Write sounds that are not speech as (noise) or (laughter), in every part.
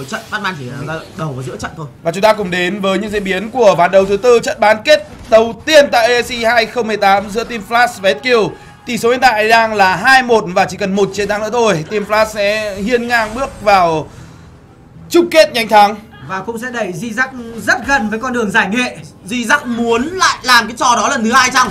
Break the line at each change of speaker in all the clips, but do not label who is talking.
Cuối trận Batman chỉ là đầu và giữa trận thôi.
Và chúng ta cùng đến với những diễn biến của ván đấu thứ tư trận bán kết đầu tiên tại AFC 2018 giữa team Flash và SQ. Tỷ số hiện tại đang là 2-1 và chỉ cần một chiến thắng nữa thôi, team Flash sẽ hiên ngang bước vào chung kết nhanh thắng.
Và cũng sẽ đẩy Di Dắc rất gần với con đường giải nghệ.
Di Dắc muốn lại làm cái trò đó lần thứ hai chăng?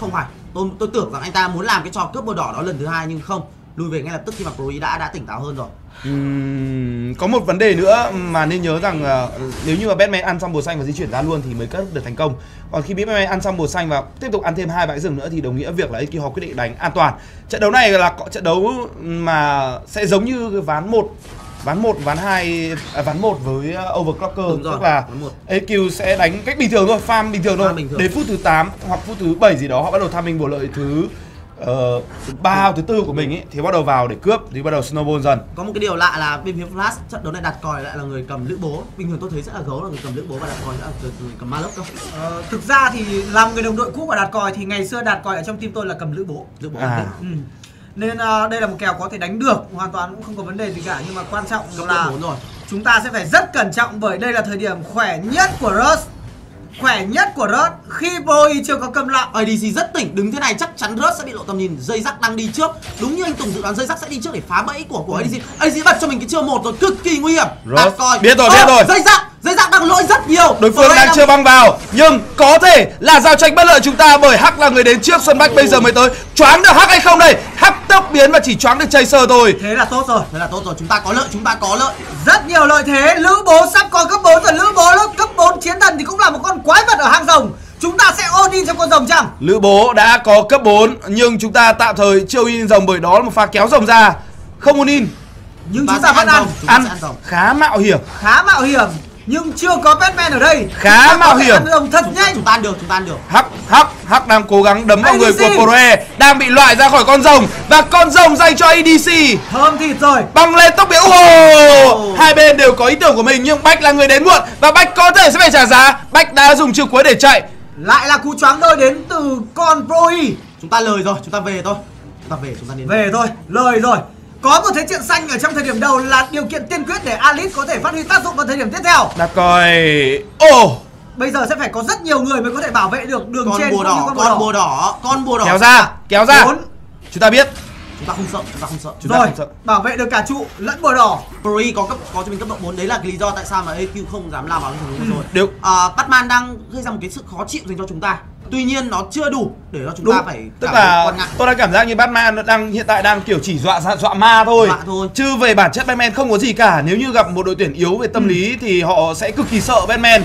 Không phải. Tôi tôi tưởng rằng anh ta muốn làm cái trò cướp bờ đỏ đó lần thứ hai nhưng không. Lùi về ngay lập tức khi mà Pro đã đã tỉnh táo hơn rồi.
Uhm, có một vấn đề nữa mà nên nhớ rằng uh, nếu như mà Batman ăn xong bồ xanh và di chuyển ra luôn thì mới cất được thành công. Còn khi Batman ăn xong bồ xanh và tiếp tục ăn thêm hai bãi rừng nữa thì đồng nghĩa việc là AQ họ quyết định đánh an toàn. Trận đấu này là trận đấu mà sẽ giống như ván 1 ván 1, ván 2, à, ván 1 với uh, Overclocker
Đúng rồi,
tức là
một.
AQ sẽ đánh cách bình thường thôi, farm bình thường thôi.
Bình thường.
Đến phút thứ 8 hoặc phút thứ 7 gì đó họ bắt đầu tham minh bổ lợi thứ uh, thứ ba hoặc thứ tư của mình ấy thì bắt đầu vào để cướp thì bắt đầu snowball dần.
Có một cái điều lạ là bên phía Flash trận đấu này đặt còi lại là người cầm lưỡi bố. Bình thường tôi thấy sẽ là gấu là người cầm lưỡi bố và đặt còi là người, người cầm ma lốc đâu.
Ờ, thực ra thì làm người đồng đội cũ của Đạt Còi thì ngày xưa Đạt Còi ở trong team tôi là cầm lưỡi bố.
Lưỡi bố.
À.
Ừ. Nên ờ, đây là một kèo có thể đánh được, hoàn toàn cũng không có vấn đề gì cả nhưng mà quan trọng
Cấp
là
độ 4 rồi.
chúng ta sẽ phải rất cẩn trọng bởi đây là thời điểm khỏe nhất của Rush. Khỏe nhất của Rush khi Boy chưa có cầm lặng.
ADC rất tỉnh, đứng thế này chắc chắn rớt sẽ bị lộ tầm nhìn. Dây rắc đang đi trước. Đúng như anh Tùng dự đoán dây rắc sẽ đi trước để phá bẫy của của ADC. ADC bật cho mình cái chiêu một rồi cực kỳ nguy hiểm.
Rớt.
Đặt coi.
Biết rồi, biết rồi.
Dây rắc, dây rắc đang lỗi rất nhiều.
Đối phương đang chưa băng vào Nhưng có thể là giao tranh bất lợi chúng ta Bởi Hắc là người đến trước Xuân Bách bây giờ mới tới Choáng được Hắc hay không đây Hắc tốc biến và chỉ choáng được Chaser thôi
Thế là tốt rồi.
Thế là tốt rồi, chúng ta có lợi, chúng ta có lợi.
Rất nhiều lợi thế, Lữ Bố sắp có cấp 4 rồi, Lữ Bố lúc cấp 4 chiến thần thì cũng là một con quái vật ở hang rồng. Chúng ta sẽ ôn in trong con rồng chăng?
Lữ bố đã có cấp 4 Nhưng chúng ta tạm thời chưa in rồng Bởi đó là một pha kéo rồng ra Không muốn in
Nhưng chúng ta vẫn
ăn
ăn.
Ăn
sẽ ăn rồng.
khá mạo hiểm
Khá mạo hiểm, nhưng chưa có Batman ở đây.
Khá mạo hiểm.
Ăn rồng thật
Chúng,
nhanh.
chúng ta ăn được, chúng ta ăn được.
Hắc Hắc Hắc đang cố gắng đấm vào người
ADC.
của Proe Đang bị loại ra khỏi con rồng Và con rồng dành cho ADC
Thơm thịt rồi.
Băng lên tốc biến Ồ! Hai bên đều có ý tưởng của mình Nhưng Bách là người đến muộn Và Bách có thể sẽ phải trả giá Bách đã dùng chiêu cuối để chạy
Lại là cú choáng đôi đến từ con Broy.
Chúng ta lời rồi, chúng ta về thôi. Chúng ta về, chúng ta đến.
Về thôi, lời rồi. Có một thế trận xanh ở trong thời điểm đầu là điều kiện tiên quyết để Alice có thể phát huy tác dụng vào thời điểm tiếp theo.
Đã coi Ồ
Bây giờ sẽ phải có rất nhiều người mới có thể bảo vệ được đường
Con
trên
bùa đỏ,
con bùa
con
đỏ.
bùa đỏ, con bùa đỏ.
Kéo ra Kéo ra
Bốn.
Chúng ta biết
Chúng ta không sợ, chúng ta không sợ.
Chúng ta
Rồi,
không sợ
bảo vệ được cả trụ lẫn bùa đỏ.
Free có cấp có cho mình cấp độ 4 đấy là cái lý do tại sao mà AQ không dám lao vào trong
Ừ.
ừ. rồi.
Đều
À, Batman đang gây ra một cái sự khó chịu dành cho chúng ta. Tuy nhiên nó chưa đủ để cho chúng
Đúng
ta phải
Tức là tôi đang cảm giác như Batman nó đang hiện tại đang kiểu chỉ dọa dọa, dọa ma thôi.
Dọa thôi.
Chứ về bản chất Batman không có gì cả. Nếu như gặp một đội tuyển yếu về tâm lý thì họ sẽ cực kỳ sợ Batman.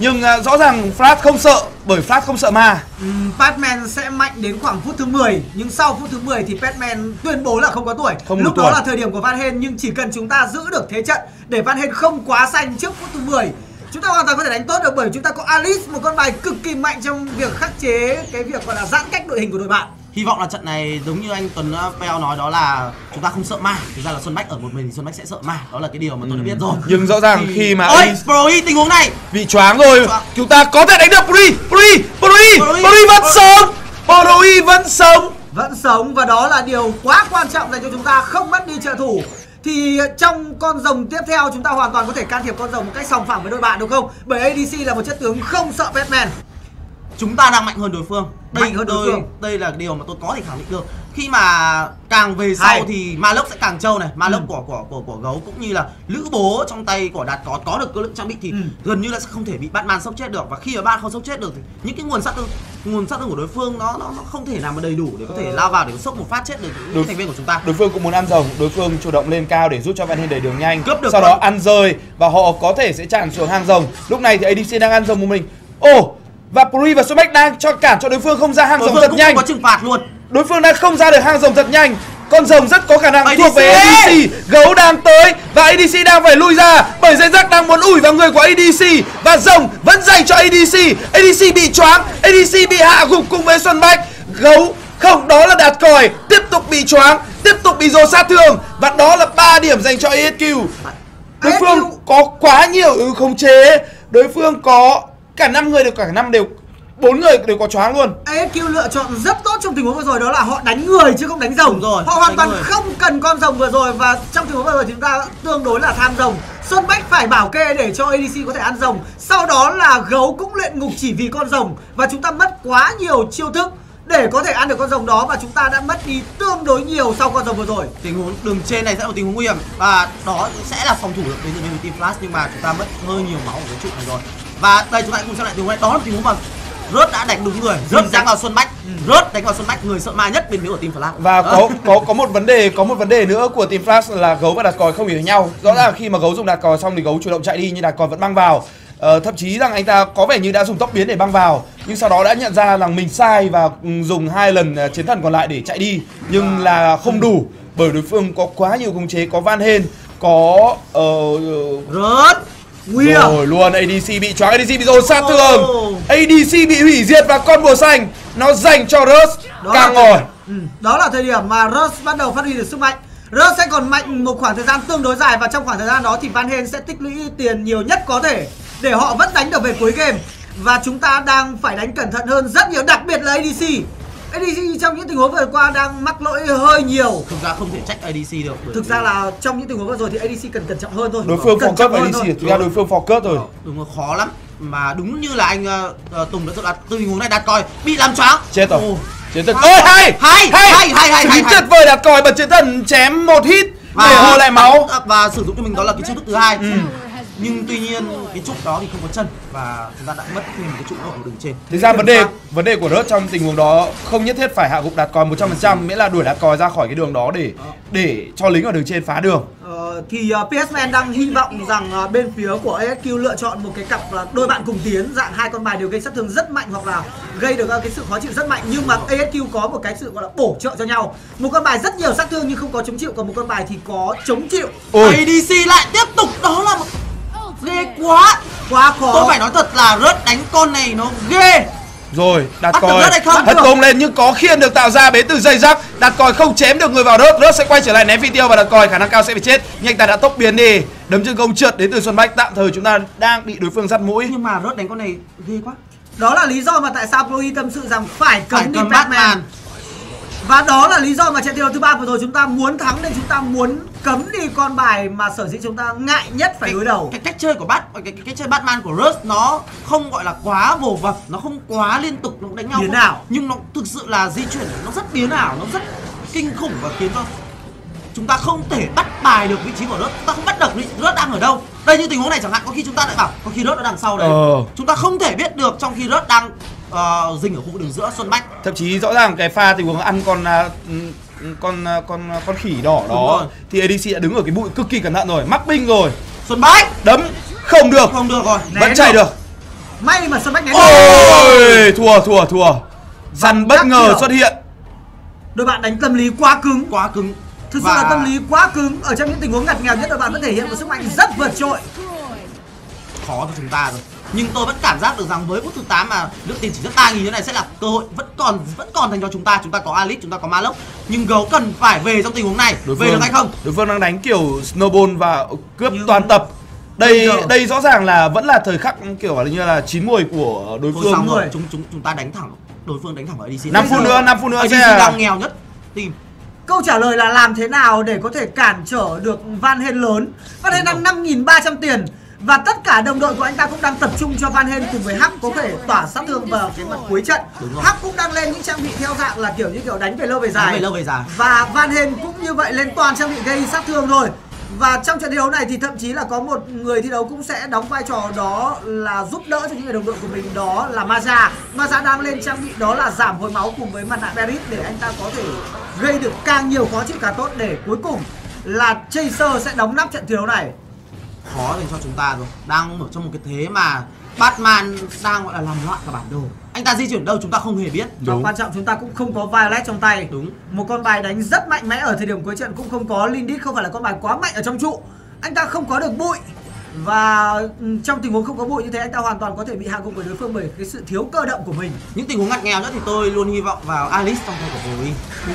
Nhưng à, rõ ràng Flash không sợ bởi Flash không sợ ma.
Ừm, Batman sẽ mạnh đến khoảng phút thứ 10 Nhưng sau phút thứ 10 thì Batman tuyên bố là không có tuổi
Không
Lúc đó
tuổi.
là thời điểm của Van Halen Nhưng chỉ cần chúng ta giữ được thế trận Để Van Halen không quá xanh trước phút thứ 10 Chúng ta hoàn toàn có thể đánh tốt được bởi chúng ta có Alice Một con bài cực kỳ mạnh trong việc khắc chế Cái việc gọi là giãn cách đội hình của đội bạn
Hy vọng là trận này giống như anh Tuấn uh, Peo nói đó là chúng ta không sợ ma. Thực ra là Xuân Bách ở một mình thì Xuân Bách sẽ sợ ma. Đó là cái điều mà tôi đã biết rồi.
Nhưng rõ ràng khi mà
Ôi,
Alice
Pro tình huống này.
bị choáng rồi,
Choáng.
chúng ta có thể đánh được Bree, Bree, Bree.
Bree
vẫn sống. Bree vẫn sống.
Vẫn sống và đó là điều quá quan trọng dành cho chúng ta không mất đi trợ thủ thì trong con rồng tiếp theo chúng ta hoàn toàn có thể can thiệp con rồng một cách sòng phẳng với đội bạn đúng không? Bởi ADC là một chất tướng không sợ Batman.
Chúng ta đang mạnh hơn đối phương. Đây
Mạnh hơn đối
đây-
phương.
Đây là điều mà tôi có thể khẳng định được. Khi mà càng về sau
Hay.
thì ma lốc sẽ càng trâu này, ma lốc
Ừ.
của của của của gấu cũng như là lữ bố trong tay của đạt có có được cơ lượng trang bị thì
Ừ.
gần như là sẽ không thể bị Batman sốc chết được và khi mà Batman không sốc chết được thì những cái nguồn sát thương nguồn sát thương của đối phương nó nó, nó không thể nào mà đầy đủ để có thể lao vào để sốc một phát chết được những
Đối-
thành viên của chúng ta.
Đối phương cũng muốn ăn rồng, đối phương chủ động lên cao để giúp cho Van Halen đẩy đường nhanh.
Cướp được
Sau đó ăn rơi và họ có thể sẽ tràn xuống hang rồng. Lúc này thì ADC đang ăn rồng một mình. Ồ, và Pri và Somek đang cho cản cho đối phương không ra hang
Đối
rồng
cũng
nhanh.
có trừng phạt luôn.
Đối phương đang không ra được hang rồng thật nhanh. Con rồng rất có khả năng
ADC!
thuộc về ADC. Gấu đang tới và ADC đang phải lui ra bởi dây rắc đang muốn ủi vào người của ADC và rồng vẫn dành cho ADC. ADC bị choáng, ADC bị hạ gục cùng với Xuân Bách. Gấu không đó là đạt còi tiếp tục bị choáng tiếp tục bị dồn sát thương và đó là 3 điểm dành cho ASQ đối phương có quá nhiều ứng khống chế đối phương có cả năm người đều cả năm đều bốn người đều có choáng luôn.
ASQ lựa chọn rất tốt trong tình huống vừa rồi đó là họ đánh người chứ không đánh rồng.
Đúng rồi,
họ hoàn toàn
người.
không cần con rồng vừa rồi và trong tình huống vừa rồi chúng ta tương đối là tham rồng. Xuân Bách phải bảo kê để cho ADC có thể ăn rồng. Sau đó là gấu cũng luyện ngục chỉ vì con rồng và chúng ta mất quá nhiều chiêu thức để có thể ăn được con rồng đó và chúng ta đã mất đi tương đối nhiều sau con rồng vừa rồi.
Tình huống đường trên này sẽ là một tình huống nguy hiểm và đó sẽ là phòng thủ được đến từ team flash nhưng mà chúng ta mất hơi nhiều máu ở cái trụ này rồi và đây chúng ta cùng xem lại tình huống này. Đó là tình huống mà rớt đã đánh đúng người. Rớt đánh vào xuân bách. Rớt đánh vào xuân bách người sợ ma nhất bên phía của team flash.
Và có có có một vấn đề có một vấn đề nữa của team flash là gấu và đạt còi không hiểu nhau. Rõ ràng khi mà gấu dùng đạt còi xong thì gấu chủ động chạy đi nhưng đạt còi vẫn băng vào. Ờ, thậm chí rằng anh ta có vẻ như đã dùng tốc biến để băng vào nhưng sau đó đã nhận ra rằng mình sai và ừ, dùng hai lần ờ, chiến thần còn lại để chạy đi. Nhưng là không đủ bởi đối phương có quá nhiều khống chế có van hên có ờ,
rớt
nguy hiểm.
Rồi luôn ADC bị choáng ADC bị dồn sát
Oh.
thương ADC bị hủy diệt và con bùa xanh nó dành cho Rus
Đó
càng ngồi
Ừ, đó là thời điểm mà Rus bắt đầu phát huy được sức mạnh. Rus sẽ còn mạnh một khoảng thời gian tương đối dài và trong khoảng thời gian đó thì Van Halen sẽ tích lũy tiền nhiều nhất có thể để họ vẫn đánh được về cuối game. Và chúng ta đang phải đánh cẩn thận hơn rất nhiều đặc biệt là ADC ADC trong những tình huống vừa qua đang mắc lỗi hơi nhiều.
Thực ra không thể trách adc được
thực ra là trong những tình huống vừa rồi thì ADC cần cẩn trọng hơn thôi.
Đối phương
Cẩn
focus
trọng
vào
hơn
ADC
thôi.
thực ra đối phương focus rồi
đúng rồi khó lắm. Mà đúng như là anh ờ, tùng đã dự từ tình huống này đạt coi bị làm choáng.
Chết rồi. Chiến thần ôi hay!
Hay, hay, hay, hay, hay,
tuyệt vời đạt còi bật chiến thần chém một hit để hồi lại máu.
và sử dụng cho mình đó là cái chiêu thức thứ hai.
Ừ.
nhưng tuy nhiên cái trụ đó thì không có chân và chúng ta đã mất thêm một cái trụ ở đường trên.
Thực ra vấn đề vấn đề của rớt trong tình huống đó không nhất thiết phải hạ gục đạt còi 100% miễn là đuổi đạt còi ra khỏi cái đường đó để để cho lính ở đường trên phá đường.
Ờ, thì uh, PS Man đang hy vọng rằng ờ, bên phía của ASQ lựa chọn một cái cặp là đôi bạn cùng tiến dạng hai con bài đều gây sát thương rất mạnh hoặc là gây được ờ, cái sự khó chịu rất mạnh. Nhưng mà ASQ có một cái sự gọi là bổ trợ cho nhau. Một con bài rất nhiều sát thương nhưng không có chống chịu còn một con bài thì có chống chịu.
Ôi.
Adc lại tiếp tục đó ghê quá.
Quá khó.
Tôi phải nói thật là rớt đánh con này nó ghê.
Rồi đạt
Bắt
còi. hất công lên nhưng có khiên được tạo ra bế từ dây rắc. Đạt còi không chém được người vào rớt. Rớt sẽ quay trở lại ném phi tiêu và đạt còi khả năng cao sẽ bị chết. Nhưng anh ta đã tốc biến đi. Đấm chân công trượt đến từ xuân bách. Tạm thời chúng ta đang bị đối phương dắt mũi.
Nhưng mà rớt đánh con này ghê quá.
Đó là lý do mà tại sao Chloe tâm sự rằng phải
phải
cấm đi Batman.
Batman
Và đó là lý do mà trận thi đấu thứ ba vừa rồi chúng ta muốn thắng nên chúng ta muốn cấm đi con bài mà sở dĩ chúng ta ngại nhất phải đối đầu.
cái cách chơi của bat cái, cái, cái cách chơi batman của rớt nó không gọi là quá vồ vập nó không quá liên tục nó đánh nhau
Biến ảo.
nhưng nó thực sự là di chuyển nó rất biến ảo nó rất kinh khủng và khiến cho chúng ta không thể bắt bài được vị trí của chúng ta không bắt được vị rớt đang ở đâu đây như tình huống này chẳng hạn có khi chúng ta lại bảo có khi rớt ở đằng sau đấy
Ờ.
chúng ta không thể biết được trong khi rớt đang ờ, dình ở khu vực đường giữa xuân bách
thậm chí rõ ràng cái pha tình huống ăn con à, ừm, con à, con con khỉ đỏ đó thì ADC đã đứng ở cái bụi cực kỳ cẩn thận rồi mắc binh rồi
xuân bách
đấm không được
không được rồi
Né
vẫn chạy
được.
được
May mà Sơn Bách né được.
ôi thua thua thua dằn bất ngờ
kiểu.
xuất hiện
Đôi bạn đánh tâm lý quá cứng.
quá cứng
Thực sự
Và-
là tâm lý quá cứng. Ở trong những tình huống ngặt nghèo nhất đôi bạn vẫn thể hiện một sức mạnh rất vượt trội.
khó cho chúng ta rồi nhưng tôi vẫn cảm giác được rằng với phút thứ 8 mà nước tiền chỉ rất nghìn như này sẽ là cơ hội vẫn còn vẫn còn dành cho chúng ta. Chúng ta có Alice chúng ta có Malok. Nhưng gấu cần phải về trong tình huống này.
Đối
về
phương
được hay không?
đối phương đang đánh kiểu snowball và cướp
Nhưng-
toàn tập. Đây đây rõ ràng là vẫn là thời khắc kiểu như là chín mùi của đối
thôi
phương.
xong rồi chúng chúng chúng ta đánh thẳng. Đối phương đánh thẳng vào ADC
năm
Bây
phút
giờ-
nữa năm phút nữa
ADC
sẽ là
đang nghèo nhất. Team
Câu trả lời là làm thế nào để có thể cản trở được Van Halen lớn. Van Halen đang 5.300 tiền và tất cả đồng đội của anh ta cũng đang tập trung cho Van Halen cùng với Hắc có thể tỏa sát thương vào cái mặt cuối trận. Hắc cũng đang lên những trang bị theo dạng là kiểu như kiểu đánh về lâu về dài.
Đánh về lâu về dài.
Và Van Halen cũng như vậy lên toàn trang bị gây sát thương rồi. Và trong trận thi đấu này thì thậm chí là có một người thi đấu cũng sẽ đóng vai trò đó là giúp đỡ cho những người đồng đội của mình đó là Maza. Maza đang lên trang bị đó là giảm hồi máu cùng với mặt nạ Berit để anh ta có thể gây được càng nhiều khó chịu càng tốt để cuối cùng là Chaser sẽ đóng nắp trận thi đấu này.
Khó dành cho chúng ta rồi đang ở trong một cái thế mà Batman đang gọi là làm loạn cả bản đồ anh ta di chuyển đâu chúng ta không hề biết
Và
Đúng.
quan trọng chúng ta cũng không có Violet trong tay.
Đúng.
Một con bài đánh rất mạnh mẽ ở thời điểm cuối trận cũng không có Lindit không phải là con bài quá mạnh ở trong trụ. Anh ta không có được bụi. Và trong tình huống không có bụi như thế anh ta hoàn toàn có thể bị hạ gục bởi đối phương bởi cái sự thiếu cơ động của mình.
những tình huống ngặt nghèo nhất thì tôi luôn hy vọng vào Alice trong tay của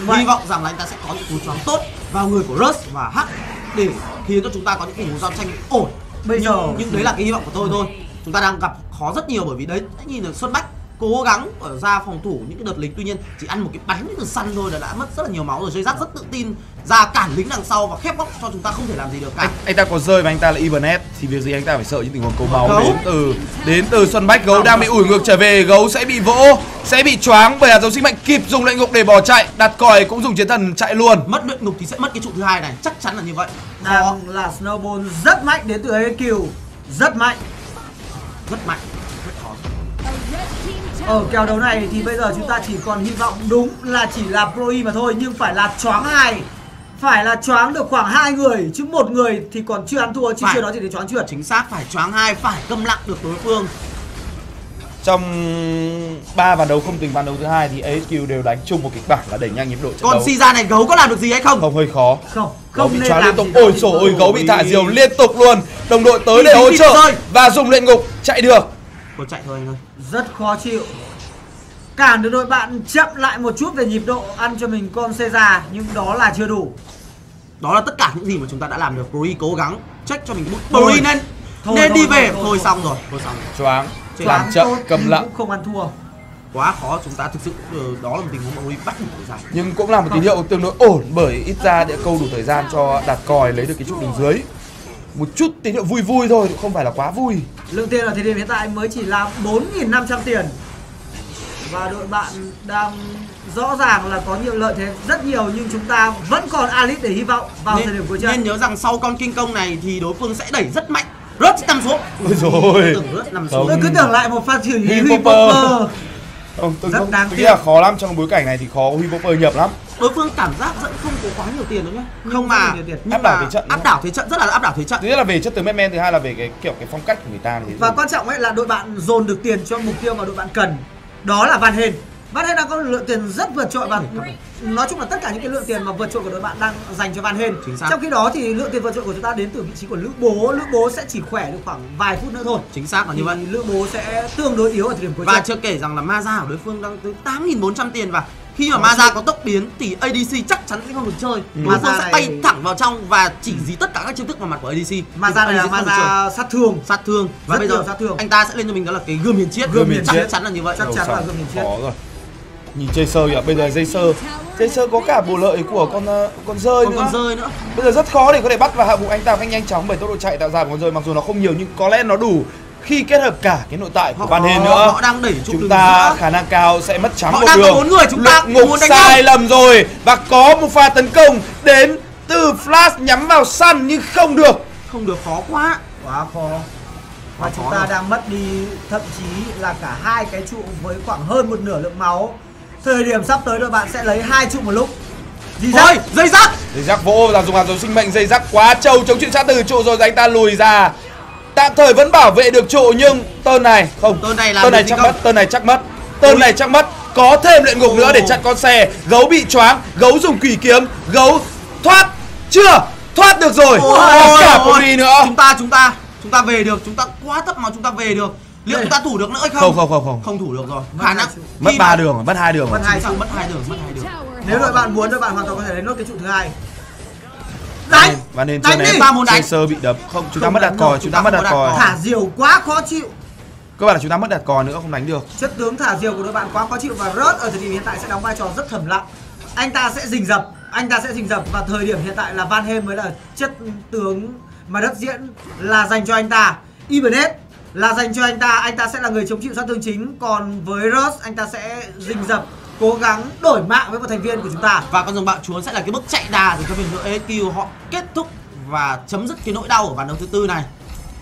vậy.
hy vọng rằng là anh ta sẽ có những cú choáng tốt vào người của Rush và Hắc để khiến cho chúng ta có những tình huống giao tranh ổn.
Bây
nhưng,
giờ
nhưng đấy là cái hy vọng của tôi thôi. Chúng ta đang gặp khó rất nhiều bởi vì đấy nhìn được Xuân Bách cố gắng ở ra phòng thủ những cái đợt lính. Tuy nhiên chỉ ăn một cái bắn từ săn thôi là đã mất rất là nhiều máu rồi. Jay rất tự tin ra cản lính đằng sau và khép góc cho chúng ta không thể làm gì được cả.
Anh, anh ta có rơi và anh ta là Ibanez thì việc gì anh ta phải sợ những tình huống cầu máu
Gấu.
đến từ đến từ Xuân Bách. Gấu đang bị ủi ngược trở về gấu sẽ bị vỗ sẽ bị choáng bởi hạt giống sinh mệnh kịp dùng lệnh ngục để bỏ chạy. Đặt còi cũng dùng chiến thần chạy luôn.
Mất luyện ngục thì sẽ mất cái trụ thứ hai này chắc chắn là như vậy.
Đang là snowball rất mạnh đến từ AQ rất mạnh.
Rất mạnh. Rất khó
ở kèo đấu này thì bây giờ chúng ta chỉ còn hy vọng đúng là chỉ là pro E mà thôi nhưng phải là choáng hai. Phải là choáng được khoảng hai người chứ một người thì còn chưa ăn thua chứ
Phải.
chưa nói gì đến choáng trượt.
Chính xác phải choáng hai phải câm lặng được đối phương.
Trong ba ván đấu không tính ván đấu thứ hai thì ASQ đều đánh chung một kịch bản là đẩy nhanh nhịp độ trận
còn
đấu.
Si ra này gấu có làm được gì hay không?
Không hơi khó.
Không
gấu
không
bị
nên
choáng liên
làm
tục ôi sổ ôi gấu bị thả diều liên tục luôn. Đồng đội tới để
Bị
hỗ
bị
trợ và dùng lệnh ngục chạy được
Cô chạy thôi anh ơi.
Rất khó chịu. Cản được đội bạn chậm lại một chút về nhịp độ ăn cho mình con xe già nhưng đó là chưa đủ.
Đó là tất cả những gì mà chúng ta đã làm được. Brody cố gắng check cho mình bút. Brody nên
Thôi,
nên
thôi,
đi
thôi,
về.
thôi,
thôi
thôi.
xong rồi. Thôi xong rồi.
Choáng. Làm chậm cầm lặng
cũng không ăn thua.
Quá khó. Chúng ta thực sự ừ, đó là một tình huống mà Brody bắt buộc phải giải.
Nhưng cũng là một tín hiệu tương đối ổn bởi ít ra địa câu đủ thời gian cho đạt còi lấy được cái trụ đường dưới một chút tín hiệu vui vui thôi không phải là quá vui.
Lượng tiền ở thời điểm hiện tại mới chỉ là 4.500 tiền. Và đội bạn đang rõ ràng là có nhiều lợi thế rất nhiều Nhưng chúng ta vẫn còn Alice để hy vọng vào thời
nên,
điểm cuối
nên
trận
nhớ rằng sau con kinh công này thì đối phương sẽ đẩy rất mạnh. Rớt sẽ nằm xuống
Ôi dồi.
tưởng rớt nằm xuống
Tôi cứ tưởng lại một pha xử lý
Huy Popper. Không tôi,
Rất đáng
tôi
tiếc.
nghĩ là khó lắm trong bối cảnh này thì khó. Huy Popper nhập lắm
đối phương cảm giác vẫn không có quá nhiều tiền đâu nhá. Nhưng
Không
mà
Áp đảo thế trận,
áp đảo thế trận rất là áp đảo thế trận.
Thứ nhất là về chất tướng Batman thứ hai là về cái kiểu cái phong cách của người ta thì
Và quan trọng ấy là đội bạn dồn được tiền cho mục tiêu mà đội bạn cần. Đó là Van Hên. Van Hên đang có lượng tiền rất vượt trội và nói chung là tất cả những cái lượng tiền mà vượt trội của đội bạn đang dành cho Van Hên.
Chính xác.
Trong khi đó thì lượng tiền vượt trội của chúng ta đến từ vị trí của Lữ Bố. Lữ Bố sẽ chỉ khỏe được khoảng vài phút nữa thôi.
Chính xác là như vậy.
Lữ Bố sẽ tương đối yếu ở thời điểm cuối
và
trận.
chưa kể rằng là Maza của đối phương đang tới 8.400 tiền và khi mà Maza có tốc biến thì ADC chắc chắn sẽ không được chơi.
Ừ.
Maza
sẽ bay
này-
thẳng vào trong và chỉ dí tất cả các chiêu thức vào mặt của ADC.
Maza này là. Maza sát thương
sát thương và
Rất
bây giờ
sát thương.
anh ta sẽ lên cho mình đó là cái gươm hiền chiết.
Gươm hiền
chắc chắn là như vậy.
Chắc chắn là gươm hiền chiết.
nhìn Jacer kìa bây giờ Jacer Jacer có cả bộ lợi của con ờ, con rơi nữa
con rơi nữa.
bây giờ rất khó để có thể bắt và hạ bụng anh ta một cách nhanh chóng bởi tốc độ chạy tạo ra của con rơi mặc dù nó không nhiều nhưng có lẽ nó đủ khi kết hợp cả cái nội tại của
Họ,
Van Hên
họ
nữa
đang đẩy
chúng ta
giữa.
khả năng cao sẽ mất trắng
Họ
một
đang có
đường
bốn người, chúng ta
ngục
muốn đánh
sai
nhau.
lầm rồi và có một pha tấn công đến từ Flash nhắm vào săn nhưng không được
Không được khó quá.
Quá khó Và chúng ta
rồi.
đang mất đi thậm chí là cả hai cái trụ với khoảng hơn một nửa lượng máu Thời điểm sắp tới đội bạn sẽ lấy hai trụ một lúc Gì
Thôi,
ra?
dây rắc.
dây rắc vỗ là dùng hạt giống sinh mệnh dây rắc quá trâu chống chịu sát từ trụ rồi anh ta lùi ra tạm thời vẫn bảo vệ được trụ nhưng tơn này không.
Tơn này
tơn này chắc
không?
mất tơn này chắc mất. Tơn này chắc mất. Có thêm luyện ngục nữa để chặn con xe. Gấu bị choáng gấu dùng quỷ kiếm gấu thoát. Chưa thoát được rồi. Và cả
ôi.
Pori nữa.
Chúng ta chúng ta chúng ta về được, chúng ta quá thấp máu chúng ta về được. Liệu chúng ta thủ được nữa hay không?
không không không không.
Không thủ được rồi.
Mất
Khả năng
mất ba
mà-
đường mất hai đường.
Mất hai trụ
mất hai đường, mất hai đường.
Nếu đội bạn muốn đội bạn hoàn toàn có thể lấy nốt cái trụ thứ hai Đánh!
và nên
đi!
ném
Ta muốn đánh.
Chaser bị đập. Không chúng ta mất đặt còi
được,
chúng ta mất đặt còi.
còi.
Thả diều quá khó chịu.
Cơ bản là chúng ta mất đặt còi nữa không đánh được.
Chất tướng thả diều của đội bạn quá khó chịu và rớt. Ở thời điểm hiện tại sẽ đóng vai trò rất thầm lặng. Anh ta sẽ rình rập, anh ta sẽ rình rập và thời điểm hiện tại là Van Hem mới là chất tướng mà đất diễn là dành cho anh ta. Ibanez là dành cho anh ta, anh ta sẽ là người chống chịu sát thương chính. Còn với Rớt anh ta sẽ rình rập, cố gắng đổi mạng với một thành viên của chúng ta.
Và con rồng bạo chúa sẽ là cái bước chạy đà để cho bên đội AQ họ kết thúc và chấm dứt cái nỗi đau ở ván đấu thứ tư này.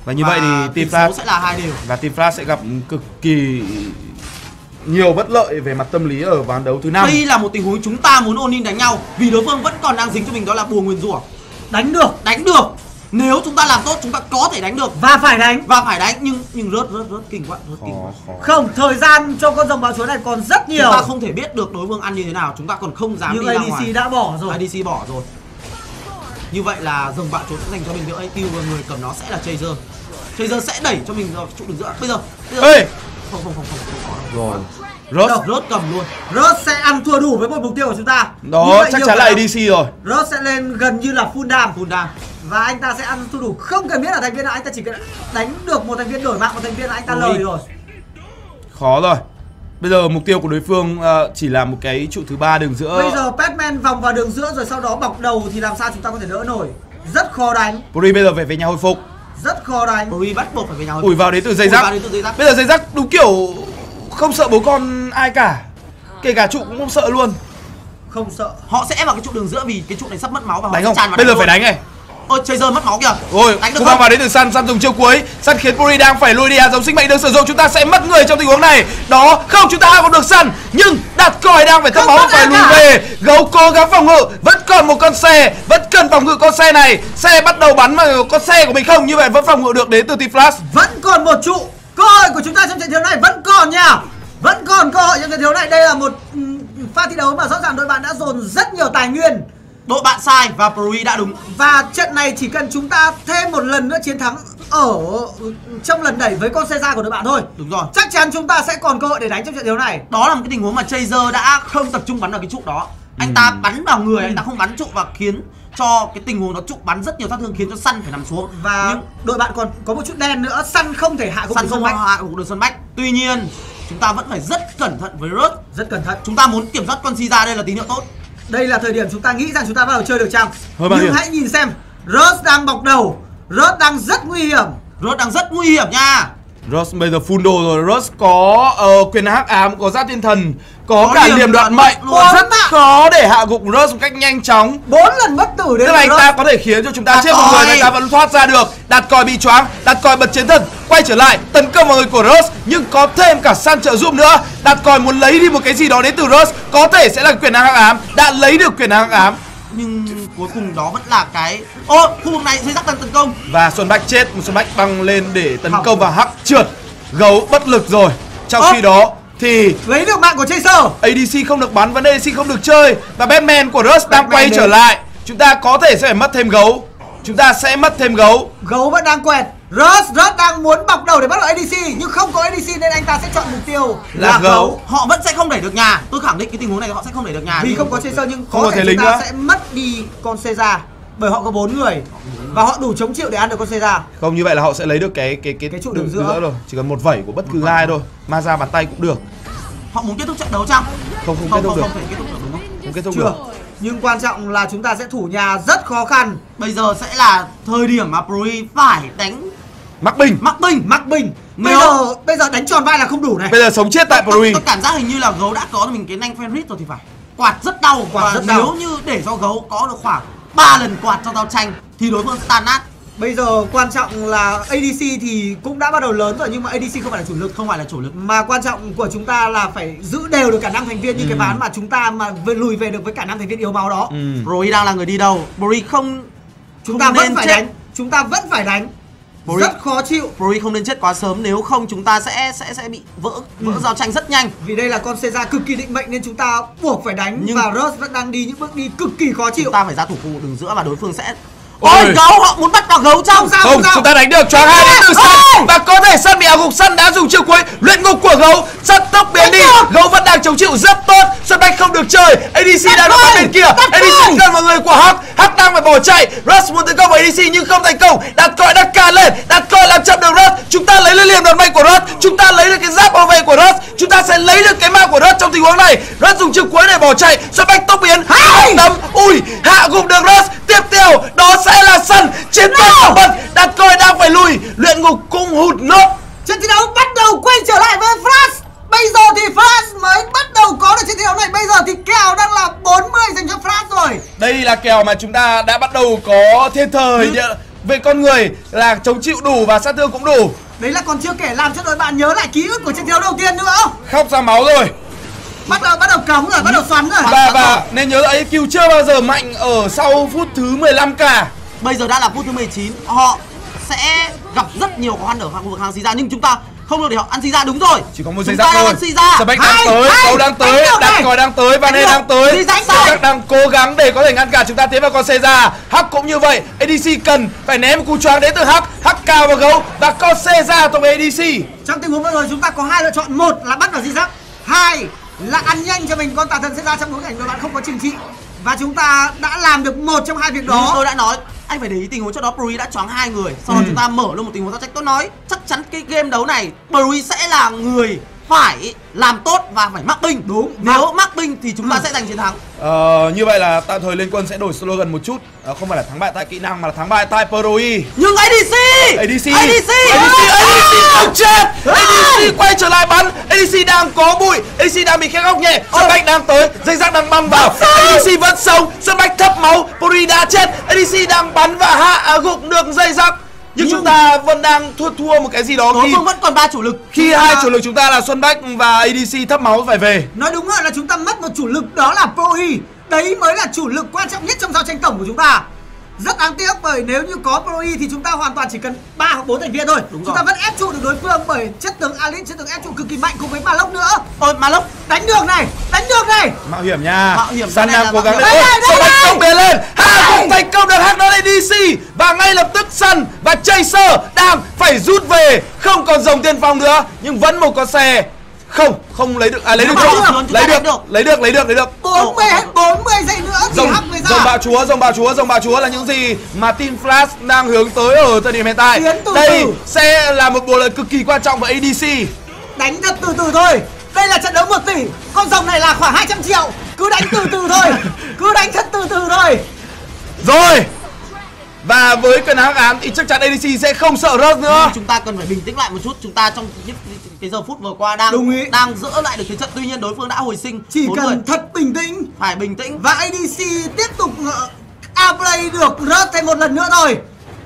Và như
Và
vậy thì Team Flash
sẽ là hai đều.
Và Team Flash sẽ gặp cực kỳ nhiều bất lợi về mặt tâm lý ở ván đấu thứ năm.
Đây là một tình huống chúng ta muốn ôn đánh nhau vì đối phương vẫn còn đang dính cho mình đó là bùa nguyền rủa.
Đánh được.
Đánh được nếu chúng ta làm tốt chúng ta có thể đánh được.
Và phải đánh.
Và phải đánh nhưng nhưng rớt rớt rớt kinh quá rớt kinh
khó
quá.
Khó
Không, thời gian cho con rồng báo chúa này còn rất nhiều
chúng ta không thể biết được đối phương ăn như thế nào chúng ta còn không dám
Nhưng
đi ra
ADC
ngoài.
đã bỏ rồi.
ADC bỏ rồi. Như vậy là rồng bạo chúa sẽ dành cho mình đội AQ và người cầm nó sẽ là Chaser. Chaser sẽ đẩy cho mình vào trụ đường giữa. Bây giờ, bây giờ.
Ê!
Không không không không không có
rồi. Rớt.
Đâu?
rớt cầm luôn.
Rớt sẽ ăn thua đủ với một mục tiêu của chúng ta.
Đó chắc chắn là ADC rồi.
Rớt sẽ lên gần như là full dam
full down
Và anh ta sẽ ăn thua đủ Không cần biết là thành viên nào Anh ta chỉ cần đánh được một thành viên đổi mạng Một thành viên là anh ta
Ui.
lời rồi
khó rồi Bây giờ mục tiêu của đối phương ờ, chỉ là một cái trụ thứ ba đường giữa.
Bây giờ Batman vòng vào đường giữa rồi sau đó bọc đầu thì làm sao chúng ta có thể đỡ nổi Rất khó đánh
Buri bây giờ phải về nhà hồi phục.
Rất khó đánh
Brui bắt buộc phải về nhà hồi
Ủi vào đến từ dây
Ủi vào đến từ dây rắc.
Bây giờ dây rắc đúng kiểu không sợ bố con ai cả. Kể cả trụ cũng không sợ luôn.
Không sợ
họ sẽ vào cái trụ đường giữa vì cái trụ này sắp mất máu và họ
Đánh
sẽ
không?
tràn vào
Bây giờ
luôn.
phải đánh này.
Ôi Chaser mất máu kìa.
Ôi,
đánh được không?
vào đến từ Sun, Sun dùng chiêu cuối. Sun khiến Puri đang phải lui đi à, giống sinh mệnh được sử dụng Chúng ta sẽ mất người trong tình huống này. Đó, không, chúng ta không được Sun Nhưng đặt còi đang phải
Không
máu phải lùi
cả.
về. Gấu cố gắng phòng ngự Vẫn còn một con xe Vẫn cần phòng ngự con xe này. Xe bắt đầu bắn mà con xe của mình không Như vậy vẫn phòng ngự được đến từ T-Flash
Vẫn còn một trụ. Cơ hội của chúng ta trong trận đấu này vẫn còn nha. Vẫn còn cơ hội trong trận đấu này. Đây là một ừm, pha thi đấu mà rõ ràng đội bạn đã dồn rất nhiều tài nguyên
đội bạn sai và Brui đã đúng.
Và trận này chỉ cần chúng ta thêm một lần nữa chiến thắng ở trong lần đẩy với con Caesar của đội bạn thôi.
Đúng rồi.
Chắc chắn chúng ta sẽ còn cơ hội để đánh trong trận đấu này.
Đó là một cái tình huống mà Chaser đã không tập trung bắn vào cái trụ đó. Anh ta bắn vào người anh ta không bắn trụ và khiến cho cái tình huống đó trụ bắn rất nhiều sát thương khiến cho săn phải nằm xuống.
Và
nhưng
đội bạn còn có một chút đen nữa Săn không thể hạ gục
săn
được
không hạ gục được sân bách tuy nhiên chúng ta vẫn phải rất cẩn thận với Rớt.
Rất cẩn thận.
Chúng ta muốn kiểm soát con Caesar đây là tín hiệu tốt
Đây là thời điểm chúng ta nghĩ rằng chúng ta bắt đầu chơi được chăng? Nhưng hãy nhìn xem Rớt đang bọc đầu. Rớt đang rất nguy hiểm.
Rớt đang rất nguy hiểm nha.
Ross bây giờ full đồ rồi. Ross có uh, quyền hắc ám, có giáp thiên thần Có,
Có
cả
liềm
đoạn
đoạn
mệnh. Rất khó để hạ gục Ross một cách nhanh chóng.
Bốn lần bất tử đến
Tức là anh ta có thể khiến cho chúng ta
Đặt
chết một người anh ta vẫn thoát ra được. Đặt còi bị choáng đặt còi bật chiến thần quay trở lại tấn công vào người của Ross nhưng có thêm cả Sun trợ giúp nữa. Đặt còi muốn lấy đi một cái gì đó đến từ Ross có thể sẽ là quyền năng hắc ám đã lấy được quyền năng hắc ám.
Nhưng cuối cùng đó vẫn là cái ô khu vực này dây rắc đang tấn công.
Và Xuân Bách chết một Xuân Bách băng lên để tấn
Hỏng.
công vào hắc trượt. Gấu bất lực rồi. Trong
Ơ.
khi đó thì
Lấy được mạng của Chaser.
ADC không được bắn vấn đề ADC không được chơi. Và Batman của Rush đang quay
đến.
trở lại. Chúng ta có thể sẽ phải mất thêm gấu. Chúng ta sẽ mất thêm gấu.
Gấu vẫn đang quẹt. Rớt Rớt đang muốn bọc đầu để bắt được ADC Nhưng không có ADC nên anh ta sẽ chọn mục tiêu
Là gấu.
họ vẫn sẽ không đẩy được nhà. Tôi khẳng định cái tình huống này họ sẽ không đẩy được nhà
Vì không có Chaser nhưng
Không
có
có
thể
thể
chúng
lính
ta
nữa.
sẽ mất đi con Caesar Bởi họ có bốn người. Và họ đủ chống chịu để ăn được con Caesar.
Không như vậy là họ sẽ lấy được cái cái cái,
Cái trụ đường giữa.
rồi. Chỉ cần một vẩy của bất cứ ai thôi. Ma ra bàn tay cũng được.
Họ muốn kết thúc trận đấu chăng?
Không không,
không
kết thúc
không,
được.
không thể kết thúc được đúng không?
Không kết thúc
Chưa.
được.
Nhưng quan trọng là chúng ta sẽ thủ nhà rất khó khăn.
Bây giờ sẽ là thời điểm mà Brui phải đánh
mắc bình.
Mắc binh
Mắc bình. Bây
Nếu-
giờ bây giờ đánh tròn vai là không đủ này.
Bây giờ sống chết tại
tôi,
Brui
tôi cảm giác hình như là gấu đã có cho mình cái nanh Fenris rồi thì phải. Quạt rất đau.
Quạt
và
rất
nếu
đau.
như để cho gấu có được khoảng 3 lần quạt trong giao tranh thì đối phương sẽ tan nát
Bây giờ quan trọng là ADC thì cũng đã bắt đầu lớn rồi nhưng mà ADC không phải là chủ lực
không phải là chủ lực
mà quan trọng của chúng ta là phải giữ đều được cả năm thành viên như
Ừ.
cái ván mà chúng ta mà lùi về được với cả năm thành viên yếu máu đó
ừ.
Brui đang là người đi đầu Brui không
chúng
không
ta vẫn phải
chết.
đánh chúng ta vẫn phải đánh
Boric-
rất khó chịu.
Brui không nên chết quá sớm nếu không chúng ta sẽ sẽ sẽ bị vỡ vỡ
Ừ.
giao tranh rất nhanh.
Vì đây là con Caesar cực kỳ định mệnh nên chúng ta buộc phải đánh
Nhưng-
và Rose vẫn đang đi những bước đi cực kỳ khó chịu.
chúng ta phải ra thủ khu đường giữa và đối phương sẽ
Ôi.
gấu họ muốn bắt vào gấu trong.
Không sao.
không
sao?
chúng ta đánh được choáng hai đến từ sân. và có thể sân bị hạ gục sân đã dùng chiêu cuối. Luyện ngục của gấu sân tốc biến đi.
được.
gấu vẫn đang chống chịu rất tốt. Sân bách không được chơi. Adc đang ở bên kia. adc gần vào người của hắc. Hắc đang phải bỏ chạy. Rush muốn tấn công vào adc nhưng không thành công. Đặt coi đặt ca lên. Đặt coi làm chậm được rush chúng ta lấy lên liềm đòn mạnh của rush chúng ta lấy được cái giáp bảo vệ của rush chúng ta sẽ lấy được cái mạng của rush trong tình huống này. Rush dùng chiêu cuối để bỏ chạy. Sân bách tốc biến.
Hay.
đấm ui hạ gục được rush tiếp theo đó sẽ là sân chiến thuật của bật đặt coi đang phải lùi luyện ngục cũng hụt nốt
trận thi đấu bắt đầu quay trở lại với Flash bây giờ thì Flash mới bắt đầu có được trận thi đấu này. Bây giờ thì kèo đang là 40 dành cho Flash rồi.
Đây là kèo mà chúng ta đã bắt đầu có thiên thời địa- về con người là chống chịu đủ và sát thương cũng đủ.
Đấy là còn chưa kể làm cho đội bạn nhớ lại ký ức của trận thi đấu đầu tiên nữa.
Khóc ra máu rồi.
Bắt đầu bắt đầu cống rồi bắt đầu xoắn rồi.
Và và nên nhớ là AQ chưa bao giờ mạnh ở sau phút thứ 15 cả
bây giờ đã là phút thứ 19 họ sẽ gặp rất nhiều khó khăn ở khu vực hàng Caesar nhưng chúng ta không được để họ ăn Caesar đúng rồi.
Chỉ có một
Chúng
giây giáp thôi.
ăn Caesar
Sập đang tới cầu đang tới đặt còi đang tới và
được.
đang tới.
Rồi.
đang cố gắng để có thể ngăn cản chúng ta tiến vào con Caesar Hắc cũng như vậy ADC cần phải ném một cú choáng đến từ Hắc. Hắc cao vào gấu và con Caesar thuộc về ADC
trong tình huống vừa rồi chúng ta có hai lựa chọn. Một là bắt vào di sắc hai là ăn nhanh cho mình con tà thần sẽ ra trong bối cảnh đội bạn không có trừng trị và chúng ta đã làm được một trong hai việc
Như
đó
tôi đã nói anh phải để ý tình huống trước đó Brui đã choáng hai người. Sau đó
Ừ.
chúng ta mở luôn một tình huống giao tranh. Tôi nói chắc chắn cái game đấu này Brui sẽ là người phải làm tốt và phải mắc binh
Đúng.
nếu mắc binh thì chúng ta
Ừ.
sẽ giành chiến thắng
Ờ, như vậy là tạm thời Liên Quân sẽ đổi slogan một chút Ờ, Không phải là thắng bại tại kỹ năng mà là thắng bại tại Pro E
nhưng ADC
ADC
ADC
ADC ADC không chết ADC quay trở lại bắn ADC đang có bụi ADC đang bị khét góc nhẹ Sơn Bách đang tới dây rác đang băng vào ADC vẫn sống Sơn Bách thấp máu Pori đã chết ADC đang bắn và hạ à, gục được dây rác nhưng,
Nhưng-
chúng ta vẫn đang thua thua một cái gì đó
đối phương vẫn còn ba chủ lực.
khi
Chúng
hai
ta-
chủ lực chúng ta là Xuân Bách và ADC thấp máu phải về.
Nói đúng hơn là chúng ta mất một chủ lực đó là Pro E. Đấy mới là chủ lực quan trọng nhất trong giao tranh tổng của chúng ta Rất đáng tiếc bởi nếu như có Pro E thì chúng ta hoàn toàn chỉ cần 3 hoặc 4 thành viên thôi.
Đúng
Chúng
rồi.
ta vẫn ép trụ được đối phương bởi chất tướng Alice, chất tướng ép trụ cực kỳ mạnh cùng với Malok nữa.
Ôi lốc
Đánh được này, đánh được này.
Mạo hiểm nha.
Mạo hiểm,
San
là
cố gắng lên
Đây, đây, đây.
không bề lên.
Đây.
không thành công được hack nó ADC và ngay lập tức Sun và Chaser đang phải rút về. Không còn dòng tiên phong nữa nhưng vẫn một con xe không không lấy được à lấy được
mà
không?
được,
lấy được
được.
lấy được lấy được lấy được
40 hay 40 giây nữa thì
Dòng,
hắc mới ra
dòng bạo chúa, dòng bạo chúa, dòng bạo chúa là những gì mà Team Flash đang hướng tới ở thời điểm hiện tại. Đây
từ.
sẽ là một bộ lợi cực kỳ quan trọng với ADC.
Đánh thật từ từ thôi Đây là trận đấu 1 tỷ Con rồng này là khoảng 200 triệu Cứ đánh từ từ thôi (laughs) Cứ đánh thật từ từ thôi
Rồi. Và với cơn hắc ám thì chắc chắn ADC sẽ không sợ Rust nữa.
Nhưng chúng ta cần phải bình tĩnh lại một chút chúng ta trong những cái giờ phút vừa qua đang
Đồng ý.
đang giữ lại được thế trận. Tuy nhiên đối phương đã hồi sinh.
Chỉ cần
người.
thật bình tĩnh.
Phải bình tĩnh.
Và ADC tiếp tục uh, outplay được rớt thêm một lần nữa thôi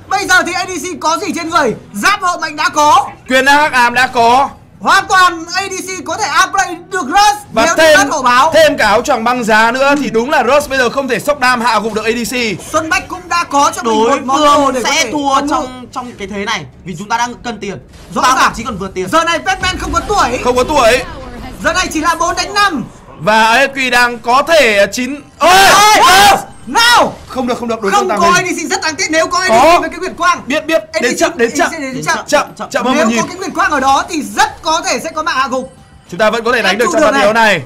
Bây giờ thì ADC có gì trên người? Giáp hộ mệnh đã có.
Quyền năng hắc ám đã có
Hoàn toàn ADC có thể outplay được rớt
và
Nếu
thêm
hổ báo.
thêm cả áo choàng băng giá nữa thì đúng là Rust bây giờ không thể sốc đam hạ gục được ADC.
Xuân Bách cũng đã có cho mình
đối
một món để
sẽ thua trong trong cái thế này vì chúng ta đang cân tiền.
Rõ ràng.
chí còn vượt tiền.
Giờ này Batman không có tuổi.
Không có tuổi.
Giờ này chỉ là 4 đánh 5
và AFQ đang có thể chín ôi!
Ê,
ơ!
Nào!
Không được không được đối
Không
phương
có
tàng hình
ADC rất đáng tiếc. Nếu có
Có.
ADC với cái Nguyệt Quang.
Biết biết. Đến chậm đến chậm.
đến chậm.
Chậm.
chậm hơn một
Nếu
nhịp
có cái Nguyệt Quang ở đó thì rất có thể sẽ có mạng hạ gục.
Chúng ta vẫn có thể đánh được trong
này.
đấu này.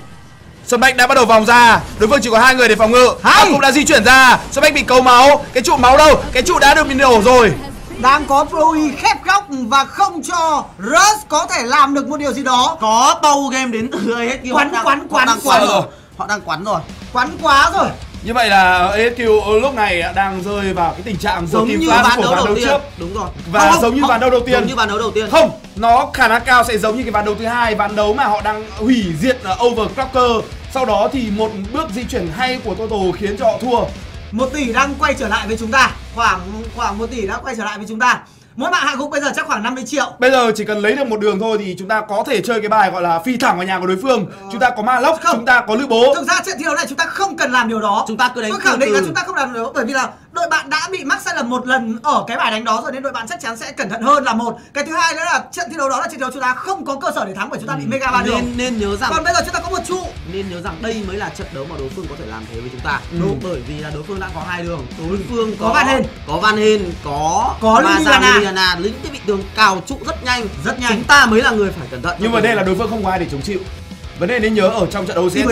Xuân Bách đã bắt đầu vòng ra. Đối phương chỉ có hai người để phòng ngự. Họ cũng đã di chuyển ra. Xuân Bách bị câu máu. Cái trụ máu đâu? Cái trụ đã được bị nổ rồi.
Đang có Pro E khép góc và không cho Rush có thể làm được một điều gì đó.
Có bầu game đến từ hết kia
Quắn, quắn, quắn, quắn
rồi.
Họ đang quắn rồi.
Quắn quá rồi
Như vậy là ASQ lúc này đang rơi vào cái tình trạng
giống như ván đấu đầu
đấu
tiên.
trước.
Đúng rồi.
Và
Không, không,
giống như ván đấu đầu tiên.
giống như ván đấu đầu tiên.
Không, nó khả năng cao sẽ giống như cái ván đấu thứ hai Ván đấu mà họ đang hủy diệt uh, Overclocker. Sau đó thì một bước di chuyển hay của Toto khiến cho họ thua.
Một tỷ đang quay trở lại với chúng ta. Khoảng khoảng một tỷ đã quay trở lại với chúng ta mỗi mạng hạ gục bây giờ chắc khoảng 50 triệu.
Bây giờ chỉ cần lấy được một đường thôi thì chúng ta có thể chơi cái bài gọi là phi thẳng vào nhà của đối phương. Chúng ta có ma lốc,
Không.
chúng ta có lữ bố.
Thực ra trận thi đấu này chúng ta không cần làm điều đó.
Chúng ta cứ đánh
tôi khẳng
từ
định là
từ.
chúng ta không làm điều đó bởi vì là đội bạn đã bị mắc sai lầm một lần ở cái bài đánh đó rồi nên đội bạn chắc chắn sẽ cẩn thận hơn là một. Cái thứ hai nữa là trận thi đấu đó là trận thi đấu chúng ta không có cơ sở để thắng bởi chúng ta bị mega ba đường
nên nên nhớ rằng
còn bây giờ chúng ta có một trụ.
nên nhớ rằng đây mới là trận đấu mà đối phương có thể làm thế với chúng ta.
Ừ.
đúng bởi vì là đối phương đã có hai đường. Đối phương
Có
có
Van Halen.
có Van Halen có
Có Liliana.
Lính cái bị tường cào trụ rất nhanh.
Rất nhanh.
chúng ta mới là người phải cẩn thận.
Nhưng vấn đề là đối phương không có ai để chống chịu. Vấn đề nên nhớ ở trong trận đấu sẽ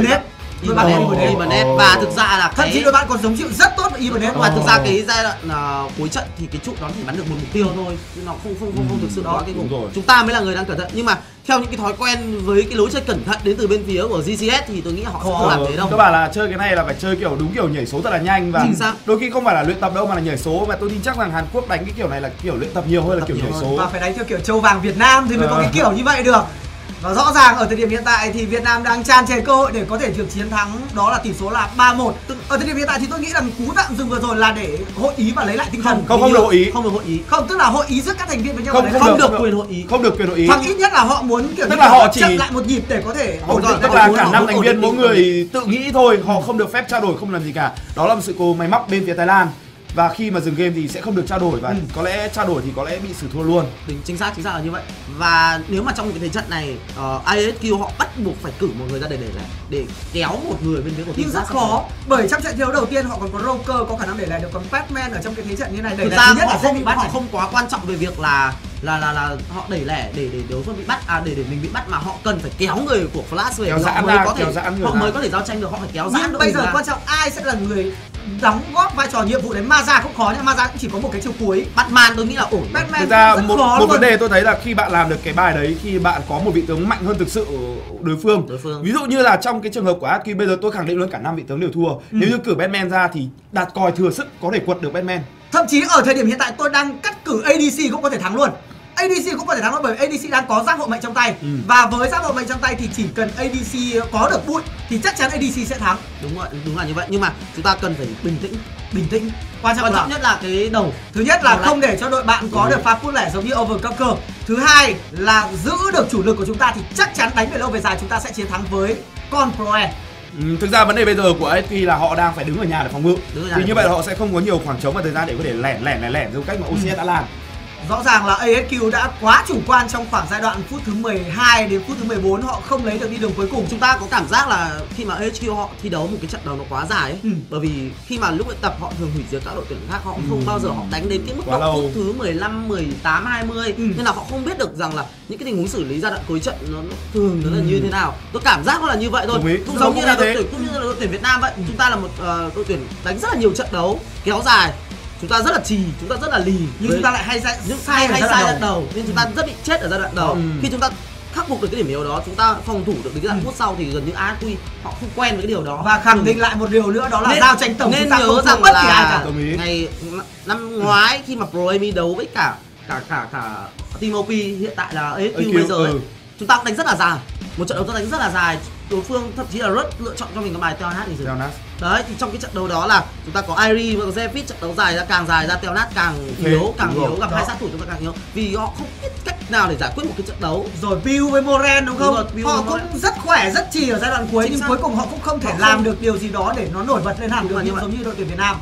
Đội bạn em
Ồ.
Ibanez.
Và thực ra là
thậm chí đội bạn còn giống chịu rất tốt với Ibanez.
Và thực ra cái giai đoạn à, cuối trận thì cái trụ đó chỉ bắn được một mục tiêu thôi chứ nó không không không, không thực sự
đó,
đó. Cái cùng chúng ta mới là người đang cẩn thận. Nhưng mà theo những cái thói quen với cái lối chơi cẩn thận đến từ bên phía của GCS thì tôi nghĩ họ
Khó.
không làm thế đâu.
Các bạn là chơi cái này là phải chơi kiểu đúng kiểu nhảy số thật là nhanh và đôi khi không phải là luyện tập đâu mà là nhảy số. Mà tôi tin chắc rằng Hàn Quốc đánh cái kiểu này là kiểu luyện tập nhiều hơn là kiểu nhảy số.
và phải đánh theo kiểu châu vàng Việt Nam thì mới có
Ờ.
cái kiểu như vậy được và rõ ràng ở thời điểm hiện tại thì Việt Nam đang tràn trề cơ hội để có thể được chiến thắng đó là tỷ số là 3-1 ở thời điểm hiện tại thì tôi nghĩ rằng cú tạm dừng vừa rồi là để hội ý và lấy lại tinh thần
Không, không được hội ý.
không được hội ý
không tức là hội ý giữa các thành viên với nhau
Không, không,
không
được,
được quyền hội ý
Không được quyền hội ý.
hoặc ít nhất là họ muốn kiểu
Tức là họ chỉ-
chậm lại một nhịp để có thể ổn định
tức là cả năm thành viên mỗi người tự nghĩ thôi, họ không được phép trao đổi, không làm gì cả. Đó là một sự cố máy móc bên phía Thái Lan. Và khi mà dừng game thì sẽ không được trao đổi và
Ừ.
có lẽ trao đổi thì có lẽ bị xử thua luôn.
Đúng, chính xác chính xác là như vậy và nếu mà trong cái thế trận này uh, ISQ họ bắt buộc phải cử một người ra để để lại để kéo một người bên phía của team
nhưng rất khó bởi trong trận thi đấu đầu tiên họ còn có Roker có khả năng để lại được còn Batman ở trong cái thế trận như này lại
ra họ
là sẽ bị
không
bắt
họ
này.
không quá quan trọng về việc là là là là họ đẩy lẻ để để đối phương bị bắt à để để mình bị bắt mà họ cần phải kéo người của Flash về
Kéo
họ mới
ra,
có thể họ mới có thể giao tranh được họ phải kéo giãn
nhưng bây giờ
ra.
quan trọng ai sẽ là người đóng góp vai trò nhiệm vụ đấy Maza cũng khó nhưng Maza cũng chỉ có một cái chiều cuối
Batman tôi nghĩ là ổn
Batman
Thực ra
rất
một,
khó
một
luôn.
vấn đề tôi thấy là khi bạn làm được cái bài đấy khi bạn có một vị tướng mạnh hơn thực sự đối phương.
Đối phương.
Ví dụ như là trong cái trường hợp của Aki bây giờ tôi khẳng định luôn cả năm vị tướng đều thua. Nếu như cử Batman ra thì đạt còi thừa sức có thể quật được Batman.
Thậm chí ở thời điểm hiện tại tôi đang cắt cử ADC cũng có thể thắng luôn ADC cũng có thể thắng luôn bởi vì ADC đang có giáp hộ mệnh trong tay.
Ừ.
Và với giáp hộ mệnh trong tay thì chỉ cần ADC có được bụi thì chắc chắn ADC sẽ thắng.
Đúng rồi đúng là như vậy. Nhưng mà chúng ta cần phải bình tĩnh
Bình tĩnh. Quan trọng
quan trọng nhất là cái đầu.
Thứ nhất là
Đầu
không để cho đội bạn có
Ừ.
được pha phút lẻ giống như Overcocker Thứ hai là giữ được chủ lực của chúng ta thì chắc chắn đánh về lâu về dài chúng ta sẽ chiến thắng với con Proe
Ừ, thực ra vấn đề bây giờ của ASK là họ đang phải đứng ở nhà để phòng ngự. Thì
để
như vậy là họ sẽ không có nhiều khoảng trống và thời gian để có thể lẻn lẻn lẻn lẻn giống cách mà OCS đã làm.
Rõ ràng là ASQ đã quá chủ quan trong khoảng giai đoạn phút thứ 12 đến phút thứ 14 họ không lấy được đi đường cuối cùng.
Chúng ta có cảm giác là khi mà HQ họ thi đấu một cái trận đấu nó quá dài ấy
Ừ.
bởi vì khi mà lúc luyện tập họ thường hủy diệt các đội tuyển khác họ không
Ừ.
bao giờ họ đánh đến cái mức độ phút thứ 15, 18, 20
Ừ.
nên là họ không biết được rằng là những cái tình huống xử lý giai đoạn cuối trận nó, nó thường nó là
Ừ.
như thế nào. Tôi cảm giác nó là như vậy thôi. Cũng giống như là đội tuyển cũng như là đội tuyển Việt Nam vậy. Chúng ta là một ờ, đội tuyển đánh rất là nhiều trận đấu kéo dài chúng ta rất là trì chúng ta rất là lì
Nhưng
với-
chúng ta lại hay sai
nhưng
sai
hay
giai
sai
đoạn
giai đầu. Nên chúng ta rất bị chết ở giai đoạn đầu.
Ừ.
khi chúng ta khắc phục được cái điểm yếu đó chúng ta phòng thủ được đến cái đoạn phút sau thì gần như ASQ họ không quen với cái điều đó.
Và khẳng định lại một điều nữa đó là
Nên-
giao tranh tổng
nên
chúng ta
nhớ rằng
bất kỳ ai cả.
Ngày năm ngoái khi mà Pro Amy đấu với cả cả cả cả Team OP hiện tại là
AQ,
bây giờ ấy,
ừ.
chúng ta cũng đánh rất là dài. Một trận đấu ta đánh rất là dài. Đối phương thậm chí là rất lựa chọn cho mình cái bài teo hát thì
Leonas.
Đấy thì trong cái trận đấu đó là chúng ta có Irie và có Zephyr trận đấu dài ra càng dài ra teo nát càng yếu càng
đúng rồi.
yếu gặp hai sát thủ chúng ta càng yếu vì họ không biết cách nào để giải quyết một cái trận đấu
Rồi Bill với Moren đúng
Đúng
không?
rồi, Bill
họ cũng
Moren.
rất khỏe, rất trì ở giai đoạn cuối
Chính
nhưng
xác.
cuối cùng họ cũng không thể
Họ
làm
không-
được điều gì đó để nó nổi bật lên hẳn
Đúng
được
như
giống như đội tuyển Việt Nam.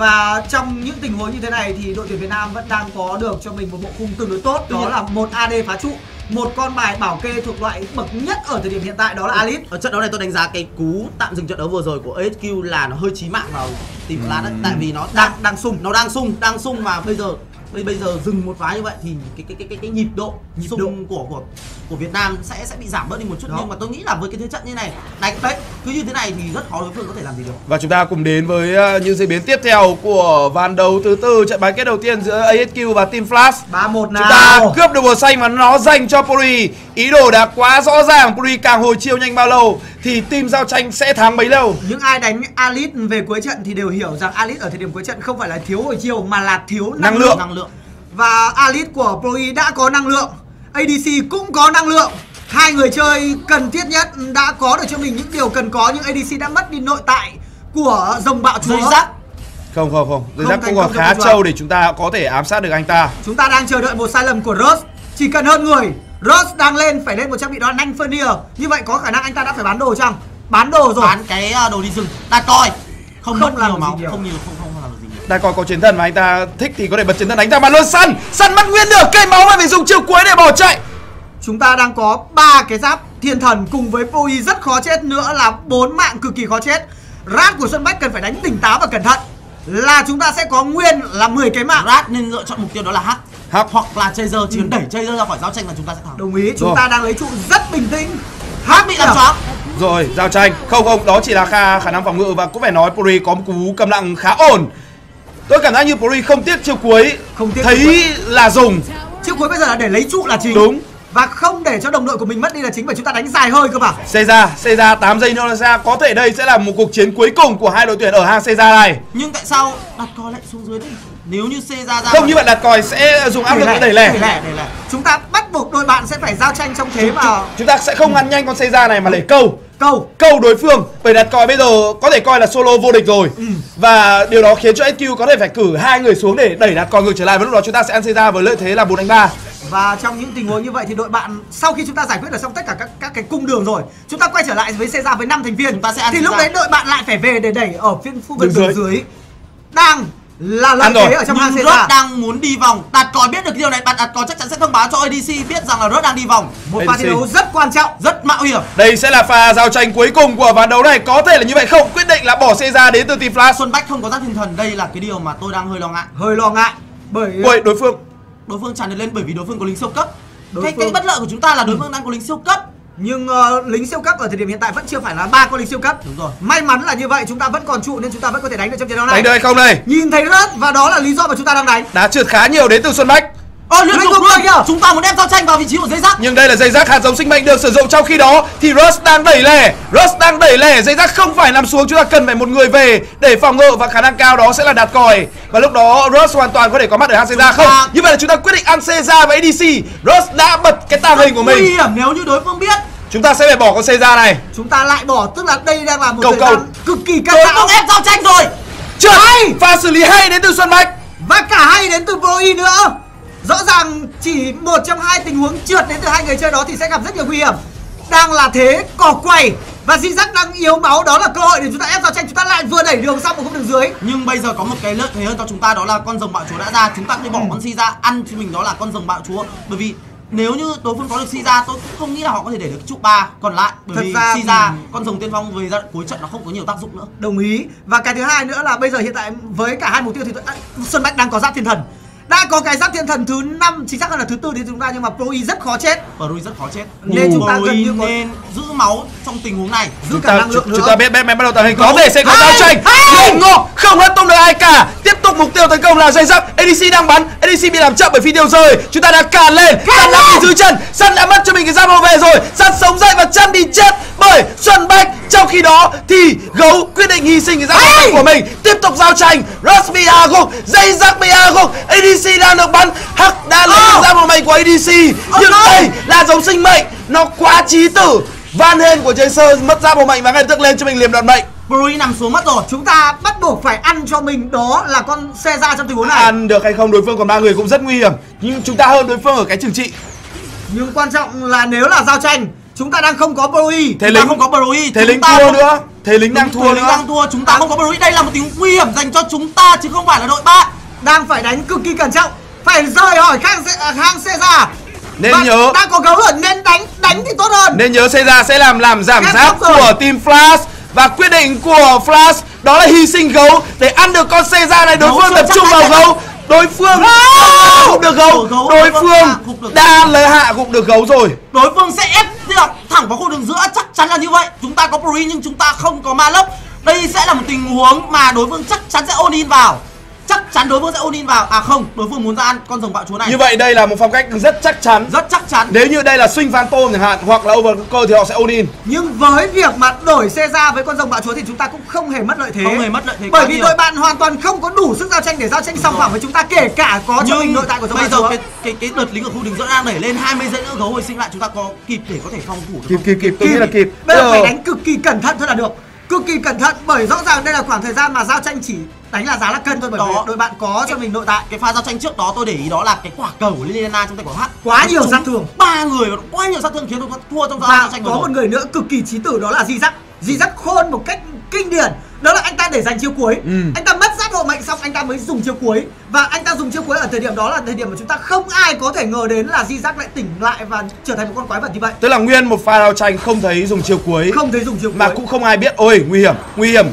Và trong những tình huống như thế này thì đội tuyển Việt Nam vẫn đang có được cho mình một bộ khung tương đối tốt đó là một AD phá trụ, một con bài bảo kê thuộc loại bậc nhất ở thời điểm hiện tại đó là Alice.
ở trận đấu này tôi đánh giá cái cú tạm dừng trận đấu vừa rồi của ASQ là nó hơi chí mạng vào team Flash đấy tại vì nó đang đang sung nó đang sung đang sung mà bây giờ bây bây giờ dừng một ván như vậy thì cái cái cái cái, cái nhịp độ
Nhịp
sung
độ.
của của của Việt Nam sẽ sẽ bị giảm bớt đi một chút
Đó.
nhưng mà tôi nghĩ là với cái thế trận như này đánh đấy cứ như thế này thì rất khó đối phương có thể làm gì được
Và chúng ta cùng đến với ờ, những diễn biến tiếp theo của ván đấu thứ tư trận bán kết đầu tiên giữa ASQ và Team Flash.
3-1 nào.
Chúng ta cướp được màu xanh mà nó dành cho Puri. Ý đồ đã quá rõ ràng, Puri càng hồi chiêu nhanh bao lâu thì team giao tranh sẽ thắng bấy lâu.
Những ai đánh Alice về cuối trận thì đều hiểu rằng Alice ở thời điểm cuối trận không phải là thiếu hồi chiêu mà là thiếu năng,
Năng lượng.
năng lượng
Và Alice của Pro đã có năng lượng ADC cũng có năng lượng. Hai người chơi cần thiết nhất đã có được cho mình những điều cần có Nhưng ADC đã mất đi nội tại của dòng bạo chúa.
Dây
Không không không, Dây
thành
cũng còn khá trâu để chúng ta có thể ám sát được anh ta.
Chúng ta đang chờ đợi một sai lầm của Rose Chỉ cần hơn người Rose đang lên phải lên một trang bị đó là Nanh Fernier Như vậy có khả năng anh ta đã phải bán đồ chăng? Bán đồ rồi.
Bán cái ờ, đồ đi rừng. Đặt coi. Không,
Không
mất nhiều máu
nhiều.
không nhiều không không được
Đây còn có chiến thần mà anh ta thích thì có thể bật chiến thần đánh ra mà luôn săn Săn mất nguyên nửa cây máu mà phải dùng chiêu cuối để bỏ chạy
Chúng ta đang có ba cái giáp thiên thần cùng với Poi rất khó chết nữa là bốn mạng cực kỳ khó chết. Rat của Xuân Bách cần phải đánh tỉnh táo và cẩn thận. Là chúng ta sẽ có nguyên là 10 cái mạng.
Rat nên lựa chọn mục tiêu đó là Hắc
Hắc.
hoặc là Chaser chỉ cần đẩy Chaser ra khỏi giao tranh là chúng ta sẽ thắng
Đồng ý, chúng
Rồi.
ta đang lấy trụ rất bình tĩnh.
Hắc bị làm choáng
Rồi, giao tranh Không không, đó chỉ là khả, khả năng phòng ngự Và cũng phải nói Puri có một cú cầm lặng khá ổn Tôi cảm giác như Puri không tiếc chiêu cuối.
Không tiếc
Thấy là dùng.
Chiêu cuối bây giờ là để lấy trụ là chính.
Đúng.
Và không để cho đồng đội của mình mất đi là chính bởi chúng ta đánh dài hơi cơ mà.
Seiza, Seiza 8 giây nữa là ra Có thể đây sẽ là một cuộc chiến cuối cùng của hai đội tuyển ở hang Seiza này.
Nhưng tại sao đặt coi lại xuống dưới đi? Nếu như C ra ra
Không như vậy đặt còi sẽ dùng áp lực để đẩy
đẩy
lẻ
lẻ, đẩy lẻ. Chúng ta bắt buộc đôi bạn sẽ phải giao tranh trong thế mà.
Chúng ta sẽ không ngăn nhanh con Seiza này mà để câu
câu
câu đối phương bởi đặt còi bây giờ có thể coi là solo vô địch rồi
Ừ.
và điều đó khiến cho SQ có thể phải cử hai người xuống để đẩy đặt còi ngược trở lại và lúc đó chúng ta sẽ ăn Seiza với lợi thế là 4 đánh 3
Và trong những tình huống như vậy thì đội bạn sau khi chúng ta giải quyết được xong tất cả các các cái cung đường rồi, chúng ta quay trở lại với Caesar với 5 thành viên.
Chúng ta sẽ ăn
thì lúc
Caesar.
đấy đội bạn lại phải về để đẩy ở phiên khu vực
Đường dưới.
dưới. Đang là lợi thế ở trong
nhưng
Caesar.
Rớt đang muốn đi vòng. Đặt còi biết được điều này bạn đặt còi chắc chắn sẽ thông báo cho ADC biết rằng là Rớt đang đi vòng.
Một pha thi đấu rất quan trọng.
rất mạo hiểm.
Đây sẽ là pha giao tranh cuối cùng của ván đấu này. Có thể là như vậy không? Quyết định là bỏ Seiza đến từ team Flash.
Xuân Bách không có giác thiên thần. Đây là cái điều mà tôi đang hơi lo ngại.
Hơi lo ngại bởi
Ui, đối phương.
Đối phương tràn được lên bởi vì đối phương có lính siêu cấp.
Đối
cái
phương-
cái bất lợi của chúng ta là đối phương đang có lính siêu cấp
Nhưng ờ, lính siêu cấp ở thời điểm hiện tại vẫn chưa phải là ba con lính siêu cấp.
Đúng rồi.
May mắn là như vậy, chúng ta vẫn còn trụ nên chúng ta vẫn có thể đánh được trong trận đấu này.
Đánh được hay không đây?
Nhìn thấy rớt và đó là lý do mà chúng ta đang đánh.
Đá trượt khá nhiều đến từ Xuân Bách
Ơ liên tục luôn
kìa.
Chúng ta muốn đem giao tranh vào vị trí của dây rắc
Nhưng đây là dây rác hạt giống sinh mệnh được sử dụng trong khi đó Thì Rush đang đẩy lẻ Rush đang đẩy lẻ Dây rác không phải nằm xuống Chúng ta cần phải một người về để phòng ngự Và khả năng cao đó sẽ là đạt còi. Và lúc đó Rush hoàn toàn có thể có mặt ở Caesar
Chúng
không
ta-
Như vậy là chúng ta quyết định ăn Caesar và ADC Rush đã bật cái tàng hình của
Nguy
mình
hiểm nếu như đối phương biết.
Chúng ta sẽ phải bỏ con Caesar này.
Chúng ta lại bỏ tức là đây đang là một
Cầu cầu.
cực kỳ căng thẳng.
ép giao tranh rồi.
Trượt
Hay!
Pha xử lý hay đến từ Xuân Bách.
Và cả hai đến từ Broi nữa. Rõ ràng chỉ một trong hai tình huống trượt đến từ hai người chơi đó thì sẽ gặp rất nhiều nguy hiểm. Đang là thế cỏ quay và Zizak đang yếu máu đó là cơ hội để chúng ta ép giao tranh chúng ta lại vừa đẩy đường xong một khúc đường dưới.
Nhưng bây giờ có một cái lợi thế hơn cho chúng ta đó là con rồng bạo chúa đã ra Chúng ta thể bỏ con si ra ăn cho mình đó là con rồng bạo chúa Bởi vì nếu như đối phương có được si ra tôi cũng không nghĩ là họ có thể để được cái trụ ba còn lại bởi
Thật
vì
ra-
si ra con rồng tiên phong về giai đoạn cuối trận nó không có nhiều tác dụng nữa
Đồng ý. Và cái thứ hai nữa là bây giờ hiện tại với cả hai mục tiêu thì Xuân Bách đang có giáp thiên thần. Đã có cái giáp thiên thần thứ năm chính xác hơn là thứ tư thì chúng ta nhưng mà Broi rất khó chết.
Brui rất khó chết.
Nên chúng ta gần như có-
nên giữ máu trong tình huống này.
Giữ
chúng
cả
ta,
năng lượng
chúng,
nữa.
chúng ta biết Batman bắt đầu tàng hình có thể sẽ có giao tranh. nhưng ngộ không hất tung được ai cả. Tiếp tục mục tiêu tấn công là dây rắc. ADC đang bắn ADC bị làm chậm bởi phi tiêu rơi. Chúng ta đã càn lên. Săn đã bị dưới chân. Săn đã mất cho mình cái giáp hộ về rồi. Săn sống dậy và chân đi chết. Bởi xuân bách trong khi đó thì gấu quyết định hy sinh cái giáp vệ của mình. Tiếp tục giao tranh. Rush bị hạ gục dây rắc bị hạ gục. ADC đang được bắn. Hắc đã lấy
Ờ.
được giáp hộ mệnh của ADC nhưng
no.
đây là giống sinh mệnh. Nó quá trí tử. Van Halen của Jason mất giáp hộ mệnh và ngay tức lên cho mình liềm đoạt mệnh.
Brui nằm xuống mất rồi.
Chúng ta bắt buộc phải ăn cho mình. Đó là con xe ra trong tình huống này.
ăn được hay không đối phương còn ba người cũng rất nguy hiểm. Nhưng chúng ta hơn đối phương ở cái trừng trị.
Nhưng quan trọng là nếu là giao tranh, chúng ta đang không có Broi.
thế lính
không có Brui
thế lính thua
không-
nữa. Thế lính đang thua
thế lính đang thua. Chúng ta không có Brui đây là một tình huống nguy hiểm dành cho chúng ta chứ không phải là đội bạn
đang phải đánh cực kỳ cẩn trọng. Phải rời khỏi khang xe, à, hang xe ra.
Nên
Và
nhớ-
đang có gấu rồi nên đánh đánh thì tốt hơn.
Nên nhớ Seiza sẽ làm làm giảm
Ghép
giáp của team Flash và quyết định của Flash đó là hy sinh gấu để ăn được con Seiza này. Đối phương tập trung vào gấu. Đối phương gục được gấu. Đối
phương
đã lấy hạ gục được gấu rồi.
Đối phương sẽ ép thẳng vào khu đường giữa chắc chắn là như vậy. Chúng ta có Brui nhưng chúng ta không có ma lốc. Đây sẽ là một tình huống mà đối phương chắc chắn sẽ ôn in vào chắc chắn đối phương sẽ ôn in vào. À không đối phương muốn ra ăn con rồng bạo chúa này.
Như vậy đây là một phong cách rất chắc chắn.
Rất chắc chắn.
Nếu như đây là swing phantom chẳng hạn hoặc là overcocker thì họ sẽ all in
nhưng với việc mà đổi xe ra với con rồng bạo chúa thì chúng ta cũng không hề mất lợi thế.
Không hề mất lợi thế
bởi vì
nhiều.
đội bạn hoàn toàn không có đủ sức giao tranh để giao tranh song phẳng với chúng ta kể cả có cho mình
nhưng
nội tại của rồng
bây
bạo
giờ cái cái cái đợt lính ở khu đường giữa đang đẩy lên 20 giây nữa gấu hồi sinh lại chúng ta có kịp để có thể phòng thủ được
kịp
không?
kịp kịp. Tôi nghĩ là kịp.
bây giờ phải
Ờ,
đánh cực kỳ cẩn thận thôi là được cực kỳ cẩn thận bởi rõ ràng đây là khoảng thời gian mà giao tranh chỉ đánh là giá là cân thôi bởi vì
Đó.
đội bạn có cho mình nội tại
cái pha giao tranh trước đó tôi để ý đó là cái quả cầu của Liliana trong tay của H
Quá nhiều sát thương.
ba người quá nhiều sát thương khiến đội thua trong giao
và
tranh
có một người nữa cực kỳ trí tử đó là di dắt di dắt khôn một cách kinh điển đó là anh ta để dành chiêu cuối
Ừ.
anh ta mất mệnh xong anh ta mới dùng chiêu cuối. Và anh ta dùng chiêu cuối ở thời điểm đó là thời điểm mà chúng ta không ai có thể ngờ đến là di dắt lại tỉnh lại và trở thành một con quái vật như vậy.
Tức là nguyên một pha giao tranh không thấy dùng chiều cuối.
Không thấy dùng chiêu cuối.
mà cũng không ai biết. Ôi nguy hiểm nguy hiểm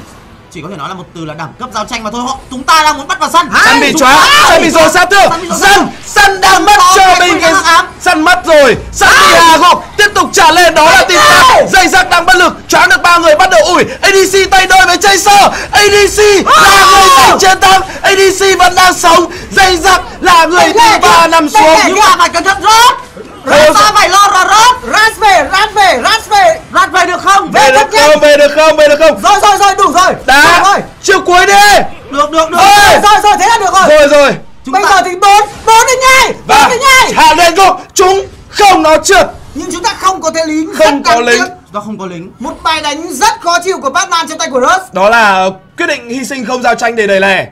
chỉ có thể nói là một từ là đẳng cấp giao tranh mà thôi. Họ chúng ta đang muốn bắt vào sân.
Săn bị
ta-
săn bị dồn sát thương
thương.
săn đang mất cho mình cái săn mất rồi. Săn bị hà gục. Tiếp tục trả lên đó là tìm pháp dây rắc đang bất lực. Choáng được ba người bắt đầu ủi. Adc tay đôi với chaser adc là người giành chiến thắng. Adc vẫn đang sống. Dây rắc là người thứ ba nằm xuống.
nhưng mà phải cẩn thận rớt Chúng ta phải lo rồi rớt.
Rat về, rat về, rat về.
Rớt về được không?
Về được không về được không về được không?
Rồi rồi rồi, đủ rồi.
Đá
rồi.
Chiều cuối đi.
Được được được.
Ôi!
Rồi rồi, thế là được rồi.
Rồi rồi.
Chúng
Bây
ta-
giờ thì bốn, bốn ngay Bốn
và
đi ngay
hạ lên gục chúng không nó trượt
Nhưng chúng ta không có thế lính
Không có lính.
tiếc.
ta không có lính.
Một bài đánh rất khó chịu của Batman trên tay của Rush.
Đó là quyết định hy sinh không giao tranh để đẩy lẻ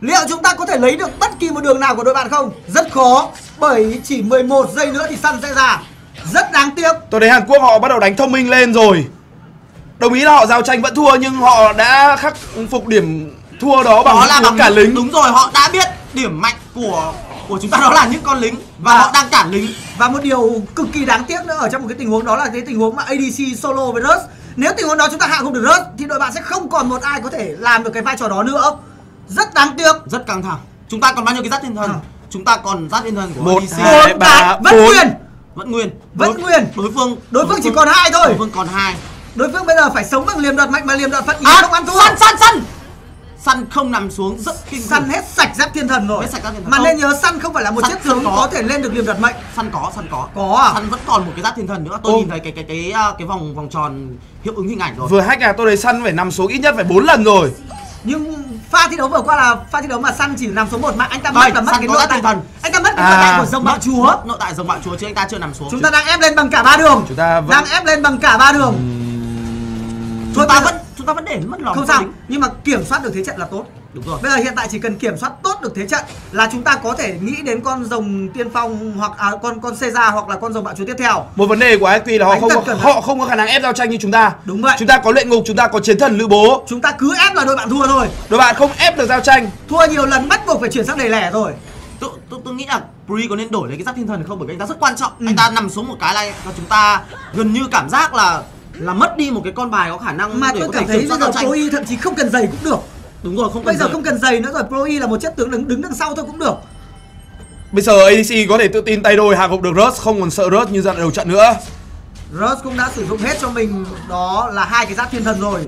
Liệu chúng ta có thể lấy được bất kỳ một đường nào của đội bạn không? Rất khó Bởi chỉ 11 giây nữa thì săn sẽ ra. Rất đáng tiếc.
Tôi thấy Hàn Quốc họ bắt đầu đánh thông minh lên rồi. Đồng ý là họ giao tranh vẫn thua nhưng họ đã khắc phục điểm thua đó bằng
đó là bằng
cả lính.
Đúng rồi họ đã biết điểm mạnh của của chúng ta đó là những con lính và
Và-
họ đang cản lính.
Và một điều cực kỳ đáng tiếc nữa ở trong một cái tình huống đó là cái tình huống mà ADC solo với Rush Nếu tình huống đó chúng ta hạ gục được Rush Thì đội bạn sẽ không còn một ai có thể làm được cái vai trò đó nữa. Rất đáng tiếc.
Rất căng thẳng. Chúng ta còn bao nhiêu cái giáp thiên thần?
À.
chúng ta còn giáp thiên thần của
Một,
ADC
hai, ba,
vẫn
bốn.
quyền
vẫn nguyên
Vẫn
đối,
nguyên.
đối phương
Đối phương chỉ còn hai thôi.
đối phương còn hai
Đối phương bây giờ phải sống bằng liềm đoạt mạnh mà liềm đoạt phận ý
à,
không ăn thua.
săn săn săn săn không nằm xuống rất kinh
Săn hết sạch giáp thiên thần rồi.
Hết sạch giáp thiên thần.
Mà
Không.
nên nhớ săn không phải là một
Săn
chiếc tướng
có.
có thể lên được liềm đoạt mệnh.
săn có săn có
Có à?
săn vẫn còn một cái giáp thiên thần nữa tôi
Ô.
nhìn thấy cái cái cái cái, cái vòng vòng tròn hiệu ứng hình ảnh rồi
Vừa hack à tôi thấy săn phải nằm xuống ít nhất phải 4 lần rồi
Nhưng pha thi đấu vừa qua là pha thi đấu mà săn chỉ nằm số 1 mà anh ta mất là mất cái nội tại
thần.
Anh ta mất cái
À,
nội tại của rồng bạo chúa.
nội tại rồng bạo chúa chứ anh ta chưa nằm xuống
Chúng ta đang ép lên bằng cả ba đường.
Chúng ta vẫn-
đang ép lên bằng cả ba đường.
chúng ta vẫn chúng ta vẫn để mất lòng
không sao, nhưng mà kiểm soát được thế trận là tốt.
Đúng rồi
Bây giờ hiện tại chỉ cần kiểm soát tốt được thế trận là chúng ta có thể nghĩ đến con rồng tiên phong hoặc à, con con Caesar hoặc là con rồng bạo chúa tiếp theo.
Một vấn đề của IQ là họ
Đánh
không có, họ không có khả năng ép giao tranh như chúng ta
Đúng vậy.
Chúng ta có luyện ngục, chúng ta có chiến thần lữ bố
Chúng ta cứ ép là đội bạn thua thôi.
Đội bạn không ép được giao tranh
Thua nhiều lần bắt buộc phải chuyển sang đầy lẻ rồi.
tôi, tôi, tôi nghĩ là Pri có nên đổi lấy cái giáp thiên thần không bởi vì anh ta rất quan trọng
Ừ.
anh ta nằm xuống một cái là chúng ta gần như cảm giác là là mất đi một cái con bài có khả năng
Mà
để
tôi
có
cảm
thể
thấy bây giờ
tranh
E thậm chí không cần giày cũng được.
Đúng rồi không
Bây
cần
giờ
giày.
không cần giày nữa rồi Pro E là một chất tướng đứng đứng đằng sau thôi cũng được.
Bây giờ ADC có thể tự tin tay đôi hạ gục được Rust Không còn sợ Rust như giai đoạn đầu trận nữa
Rose cũng đã sử dụng hết cho mình đó là hai cái giáp thiên thần rồi.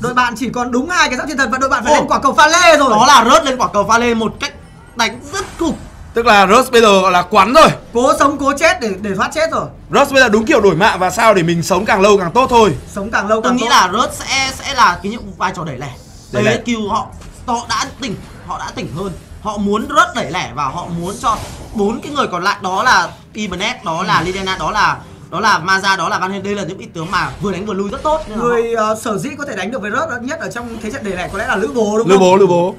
Đội bạn chỉ còn đúng hai cái giáp thiên thần và đội bạn phải
Ồ.
lên quả cầu pha lê rồi.
đó là rớt lên quả cầu pha lê một cách đánh rất cục
Tức là Rust bây giờ gọi là quắn rồi
Cố sống cố chết để để thoát chết rồi.
Rust bây giờ đúng kiểu đổi mạng và sao để mình sống càng lâu càng tốt thôi
Sống càng lâu
tôi
càng
nghĩ
tốt.
là rớt sẽ sẽ là cái nhiệm vụ vai trò đẩy lẻ
Đẩy
đẩy
lẻ.
kêu họ họ đã tỉnh họ đã tỉnh hơn. Họ muốn rớt đẩy lẻ và họ muốn cho bốn cái người còn lại đó là Ibanez đó là Lidena đó là đó là Maza đó là Van Halen đây là những vị tướng mà vừa đánh vừa lui rất tốt. Là họ-
Người ờ, sở dĩ có thể đánh được với Rớt nhất ở trong thế trận đầy lẻ có lẽ là Lữ Bố đúng
Lữ
không?
bố, lữ bố.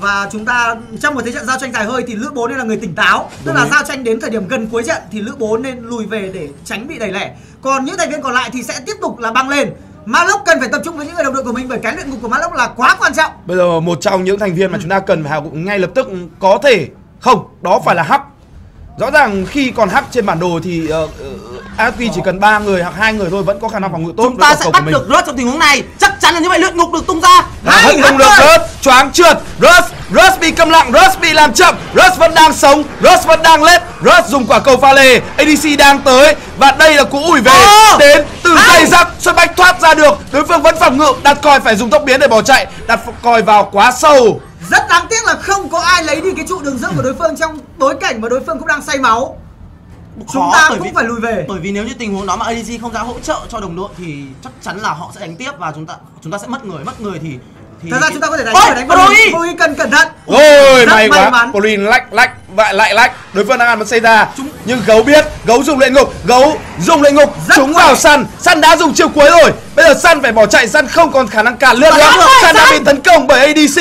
Và chúng ta trong một thế trận giao tranh dài hơi thì Lữ Bố nên là người tỉnh táo. Tức
Đúng
là giao tranh đến thời điểm gần cuối trận thì Lữ Bố nên lùi về để tránh bị đẩy lẻ. Còn những thành viên còn lại thì sẽ tiếp tục là băng lên Malok cần phải tập trung với những người đồng đội của mình bởi cái luyện ngục của Malok là quá quan trọng.
Bây giờ một trong những thành viên mà chúng ta cần phải gục ngay lập tức có thể Không, đó phải là Hắc Rõ ràng khi còn Hắc trên bản đồ thì uh, uh, chỉ cần ba người hoặc hai người thôi vẫn có khả năng phòng ngự tốt
chúng ta sẽ bắt được rớt trong tình huống này. Chắc chắn là như vậy luyện ngục được tung ra.
Hất không được! Rust, choáng trượt. Rust, Rust bị câm lặng, Rust bị làm chậm. Rust vẫn đang sống, Rust vẫn đang lết. Rust dùng quả cầu pha lê. ADC đang tới Và đây là cú ủi về
Ồ!
Đến từ dây rắc Xuân Bách thoát ra được. Đối phương vẫn phòng ngự Đặt còi phải dùng tốc biến để bỏ chạy Đặt còi vào quá sâu
Rất đáng tiếc là không có ai lấy đi cái trụ đường dẫn của đối phương trong bối cảnh mà đối phương cũng đang say máu. Chúng
Khó
ta
bởi
cũng
vì-
phải lùi về.
bởi vì nếu như tình huống đó mà ADC không ra hỗ trợ cho đồng đội thì chắc chắn là họ sẽ đánh tiếp và chúng ta chúng ta sẽ mất người. Mất người thì thì
Thật ra chúng ta có thể đánh
Ôi,
phải đánh
Brody!
Brody cần cẩn thận.
Ôi
Rất
may
may
quá.
mắn.
Pauline lách lách Vậy lại lách. Đối phương đang ăn một xây ra
Chúng-
Nhưng gấu biết Gấu dùng luyện ngục Gấu dùng luyện ngục.
Rất
Chúng vào săn. Săn đã dùng chiêu cuối rồi. Bây giờ săn phải bỏ chạy Săn không còn khả năng cản lướt nữa
săn
đã bị tấn công bởi ADC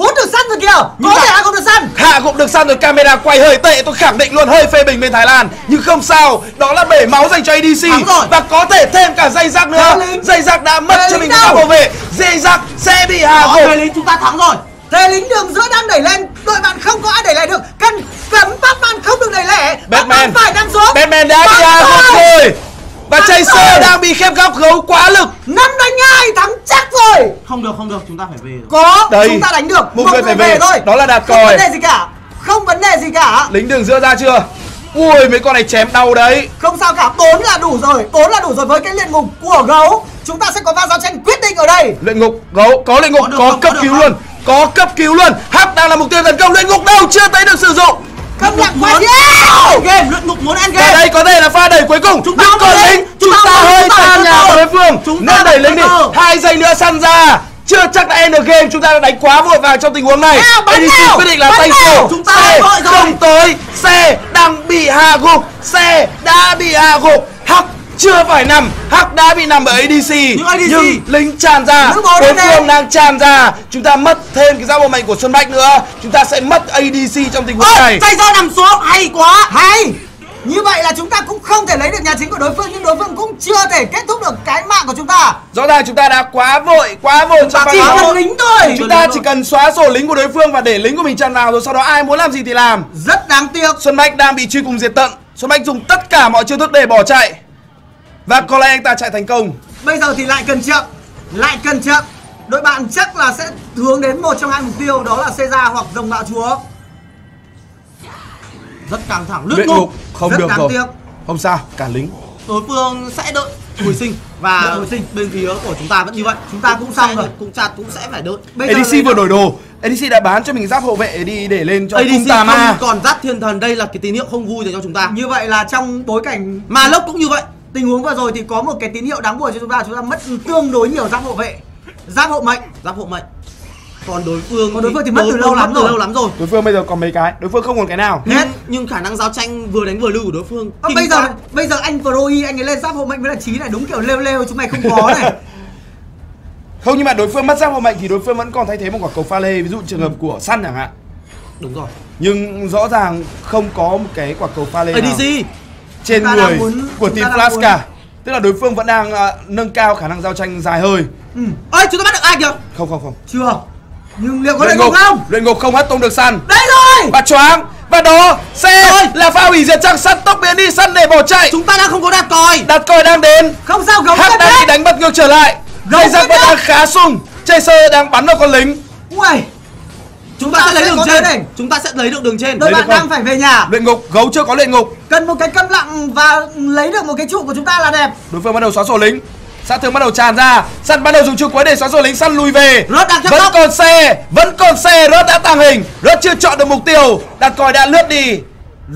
Hút được săn rồi kìa!
Nhưng
Có thể là không được săn!
Hạ gục được săn rồi camera quay hơi tệ Tôi khẳng định luôn hơi phê bình bên Thái Lan. Nhưng không sao Đó là bể máu dành cho ADC. Và có thể thêm cả dây rác nữa.
Thế.
Dây rác đã mất
Thế
cho mình bảo vệ. Dây rác sẽ bị hạ gục.
Người lính chúng ta thắng rồi.
Thế lính đường giữa đang đẩy lên Đội bạn không có ai đẩy lẻ được. Cần cấm Batman không được đẩy lẻ
Batman.
phải đang xuống.
Batman đã bị hạ
Batman!
gục rồi Và Chaser đang bị khép góc gấu quá lực.
Năm đánh hai thắng chắc rồi.
Không được không được chúng ta phải về rồi.
Có
Đây.
chúng ta đánh được.
Một người phải về.
thôi.
Đó là đạt
Không
còi.
vấn đề gì cả. Không vấn đề gì cả.
Lính đường giữa ra chưa? Ui mấy con này chém đau đấy.
Không sao cả. Bốn là đủ rồi. Bốn là đủ rồi với cái luyện ngục của gấu. Chúng ta sẽ có va giao tranh quyết định ở đây.
Luyện ngục gấu có luyện ngục
Có được
có
không?
cấp
Có
cứu
không?
luôn. Có cấp cứu luôn. Hắc đang là mục tiêu tấn công. Luyện ngục đâu? Chưa thấy được sử dụng
Câm lặng quá nhiều
game luyện ngục muốn
Và
game.
đây có thể là pha đẩy cuối cùng.
Chúng ta
còn lính
Chúng ta
hơi
thể.
xa
Chúng ta
nhà của đối phương. Nên đẩy lính đi. Hai giây nữa săn ra. Chưa chắc đã end được game chúng ta đã đánh quá vội vàng trong tình huống này. ADC quyết định là tay sổ
Chúng ta
xe không tới xe đang bị hạ gục. Xe đã bị hạ gục. Hắc chưa phải nằm hắc đã bị nằm ở ADC
Nhưng ADC
nhưng lính tràn ra đối phương đang tràn ra. Chúng ta mất thêm cái giáp bộ mệnh của Xuân Bách nữa. Chúng ta sẽ mất ADC trong tình huống này.
Chạy ra nằm xuống hay quá.
Hay! Như vậy là chúng ta cũng không thể lấy được nhà chính của đối phương Nhưng đối phương cũng chưa thể kết thúc được cái mạng của chúng ta.
Rõ ràng chúng ta đã quá vội quá vội trong
Chỉ
pha
cần lính thôi.
Chúng ta chỉ cần xóa sổ lính của đối phương và để lính của mình tràn vào rồi sau đó ai muốn làm gì thì làm.
Rất đáng tiếc.
Xuân Bách đang bị truy cùng diệt tận. Xuân Bách dùng tất cả mọi chiêu thức để bỏ chạy Và có lẽ anh ta chạy thành công.
Bây giờ thì lại cần chậm Lại cần chậm. Đội bạn chắc là sẽ hướng đến một trong hai mục tiêu Đó là Caesar hoặc rồng bạo chúa.
Rất căng thẳng Luyện ngục
ngục không
Rất
được
đáng
rồi.
tiếc.
Không sao cả lính.
Đối phương sẽ đợi hồi sinh và
hồi sinh.
bên phía của chúng ta vẫn như vậy.
Chúng ta cũng xong
sẽ-
rồi.
cũng chặt cũng sẽ phải đợi.
Bây giờ
ADC vừa đổi đồ. ADC đã bán cho mình giáp hộ vệ đi để lên cho cung
ADC
tà ma
không còn giáp thiên thần đây là cái tín hiệu không vui dành cho chúng ta.
Như vậy là trong bối cảnh
mà lốc cũng như vậy
tình huống vừa rồi thì có một cái tín hiệu đáng buồn cho chúng ta chúng ta mất tương đối nhiều giáp hộ vệ. Giáp hộ mệnh.
Giáp hộ mệnh. Còn đối phương
Còn đối phương thì mất từ lâu lắm rồi.
lâu lắm rồi.
Đối phương bây giờ còn mấy cái? Đối phương không còn cái nào.
Hết.
nhưng, nhưng khả năng giao tranh vừa đánh vừa lưu của đối phương. Kinh
bây giờ
quá.
bây giờ anh Croi anh ấy lên giáp hộ mệnh với là trí này đúng kiểu lêu lêu chúng mày không có này. (laughs)
Không nhưng mà đối phương mất giáp hộ mệnh thì đối phương vẫn còn thay thế một quả cầu pha lê ví dụ trường hợp của săn chẳng hạn.
Đúng rồi.
Nhưng rõ ràng không có một cái quả cầu pha lê nào.
ADC
trên người
muốn-
của team cả. Tức là đối phương vẫn đang à, nâng cao khả năng giao tranh dài hơi.
Ừ,
ơi chúng ta bắt được ai kìa?
Không không không.
Chưa. Nhưng liệu có
luyện ngục
không?
Luyện ngục không hất tung được săn.
Đây rồi!
Và choáng. Và đó xe
Ôi!
là pha hủy diệt trang săn tốc biến đi săn để bỏ chạy.
Chúng ta đang không có đạt còi.
Đặt còi đang đến.
Không sao gấu
hắc đang bị
đấy
đánh bật ngược trở lại. Gây
cân
vẫn
đấy.
đang khá sung. Chaser đang bắn vào con lính.
Ui
chúng ta sẽ lấy đường trên.
này.
chúng ta sẽ lấy được đường trên.
Lấy
bạn đang phải về nhà.
Luyện ngục gấu chưa có luyện ngục.
Cần một cái cân lặng và lấy được một cái trụ của chúng ta là đẹp.
Đối phương bắt đầu xóa sổ lính. Sát thương bắt đầu tràn ra. Săn bắt đầu dùng chiêu cuối để xóa sổ lính săn lùi về.
Rớt đang
vẫn
tốc.
còn xe vẫn còn xe rớt đã tàng hình. Rớt chưa chọn được mục tiêu. Đặt còi đã lướt đi.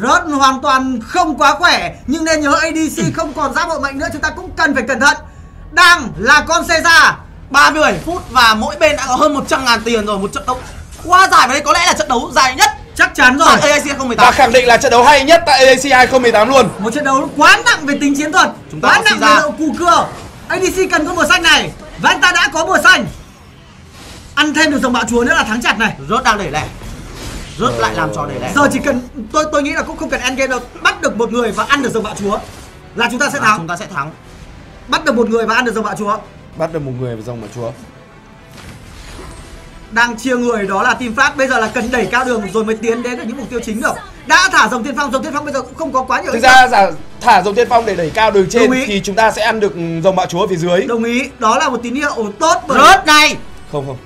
Rớt hoàn toàn không quá khỏe Nhưng nên nhớ ADC không còn giáp hộ mệnh nữa Chúng ta cũng cần phải cẩn thận. Đang là con xe ra.
37 phút và mỗi bên đã có hơn 100 ngàn tiền rồi một trận đấu quá dài và đây có lẽ là trận đấu dài nhất.
Chắc chắn rồi
tại AIC
và
2018
khẳng định là trận đấu hay nhất tại AAC 2018 luôn.
Một trận đấu quá nặng về tính chiến thuật
Chúng ta
Quá
có
nặng về độ cù cưa. ADC cần con mùa xanh này. Và anh ta đã có mùa xanh. Ăn thêm được dòng bạo chúa nữa là thắng chặt này.
Rớt đang đẩy lẻ. Rớt lại làm trò đẩy lẻ.
Giờ chỉ cần Tôi tôi nghĩ là cũng không cần end game đâu. Bắt được một người và ăn được dòng bạo chúa Là chúng ta sẽ
Và
thắng.
chúng ta sẽ thắng.
Bắt được một người và ăn được dòng bạo chúa.
Bắt được một người vào dòng mà chúa
đang chia người đó là team Flash. Bây giờ là cần đẩy cao đường rồi mới tiến đến được những mục tiêu chính được. Đã thả dòng tiên phong dòng tiên phong bây giờ cũng không có quá nhiều
thực ra giả thả dòng tiên phong để đẩy cao đường trên thì chúng ta sẽ ăn được dòng bạo chúa ở phía dưới.
Đồng ý. Đó là một tín hiệu tốt bởi
rớt này
không không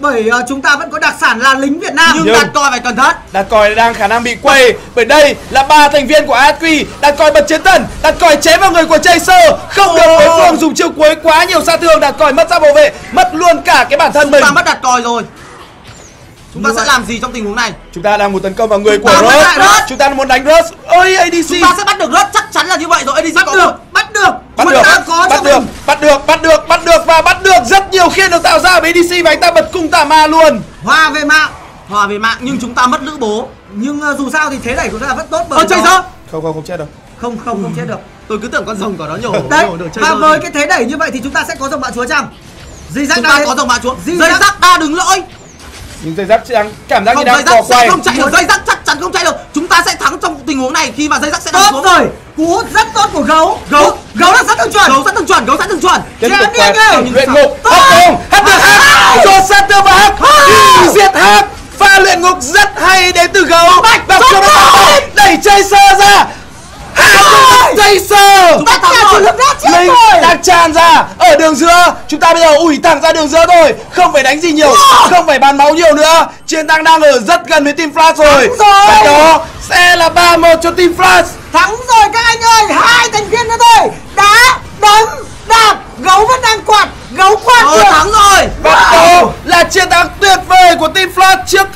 bởi ờ, chúng ta vẫn có đặc sản là lính Việt Nam.
Nhưng
Nhưng-
đặt coi phải cẩn thận.
Đặt còi đang khả năng bị quay bởi đây là ba thành viên của ASQ đặt còi bật chiến thần đặt còi chém vào người của Chaser. Không được đối phương dùng chiêu cuối quá nhiều sát thương đặt còi mất ra bảo vệ mất luôn cả cái bản thân
chúng
mình.
ta mất đặt còi rồi. Chúng ta
Như
sẽ làm gì trong tình huống này?
Chúng ta đang muốn tấn công vào người
Chúng
của Rose. chúng ta muốn đánh Rose ơi ADC
chúng ta sẽ bắt được rớt chắc chắn là như vậy rồi. ADC
bắt
có
được.
một
được.
Bắt
chúng
được.
có
bắt được.
mình.
Bắt được bắt được bắt được và bắt được. Rất nhiều khiên được tạo ra với ADC và anh ta bật cung tà ma luôn.
Hòa về mạng
hòa về mạng nhưng chúng ta mất lữ bố.
Nhưng ờ, dù sao thì thế đẩy của chúng ta vẫn tốt bởi
ơ chơi rớt
không không không chết đâu.
Không không không chết được
tôi cứ tưởng con rồng của nó nhổ
đấy
nhổ được chơi
và với
đi.
cái thế đẩy như vậy thì chúng ta sẽ có dòng bạo chúa chăng? Dì
chúng
đang
ta có rồng bạo chúa.
Dắt.
rắc đa đứng lỗi
nhưng dây giáp đang cảm giác như
không
đang bỏ
rắc sẽ
quay.
không chạy được dây rắc chắc chắn không chạy được. Chúng ta sẽ thắng trong tình huống này khi mà dây rắc sẽ
tốt
xuống.
rồi. Cú rất tốt của gấu.
Gấu.
gấu là rất tương chuẩn.
gấu sẽ từng chuẩn gấu sẽ từng chuẩn.
Tiếp
Chém
tục
đi anh
quay luyện ngục.
Tốt.
không hấp được hắc rồi sát thương vào hắc diệt hắc pha luyện ngục rất hay đến từ gấu.
Bạch,
và
xuất
cho nó
rồi.
đẩy chaser ra Chaser
chúng ta thắng
chủ
rồi.
lực đã chết
Linh
rồi!
đang tràn ra. Ở đường giữa chúng ta bây giờ ủi thẳng ra đường giữa thôi. Không phải đánh gì nhiều không phải bán máu nhiều nữa. Chiến thắng đang ở rất gần với team flash rồi.
Rồi.
và đó sẽ là 3-1 cho team flash.
Thắng rồi các anh ơi! Hai thành viên nữa thôi! Đá đấm đạp gấu vẫn đang quạt gấu quạt được.
thắng rồi.
Và đó là chiến thắng tuyệt vời của team flash trước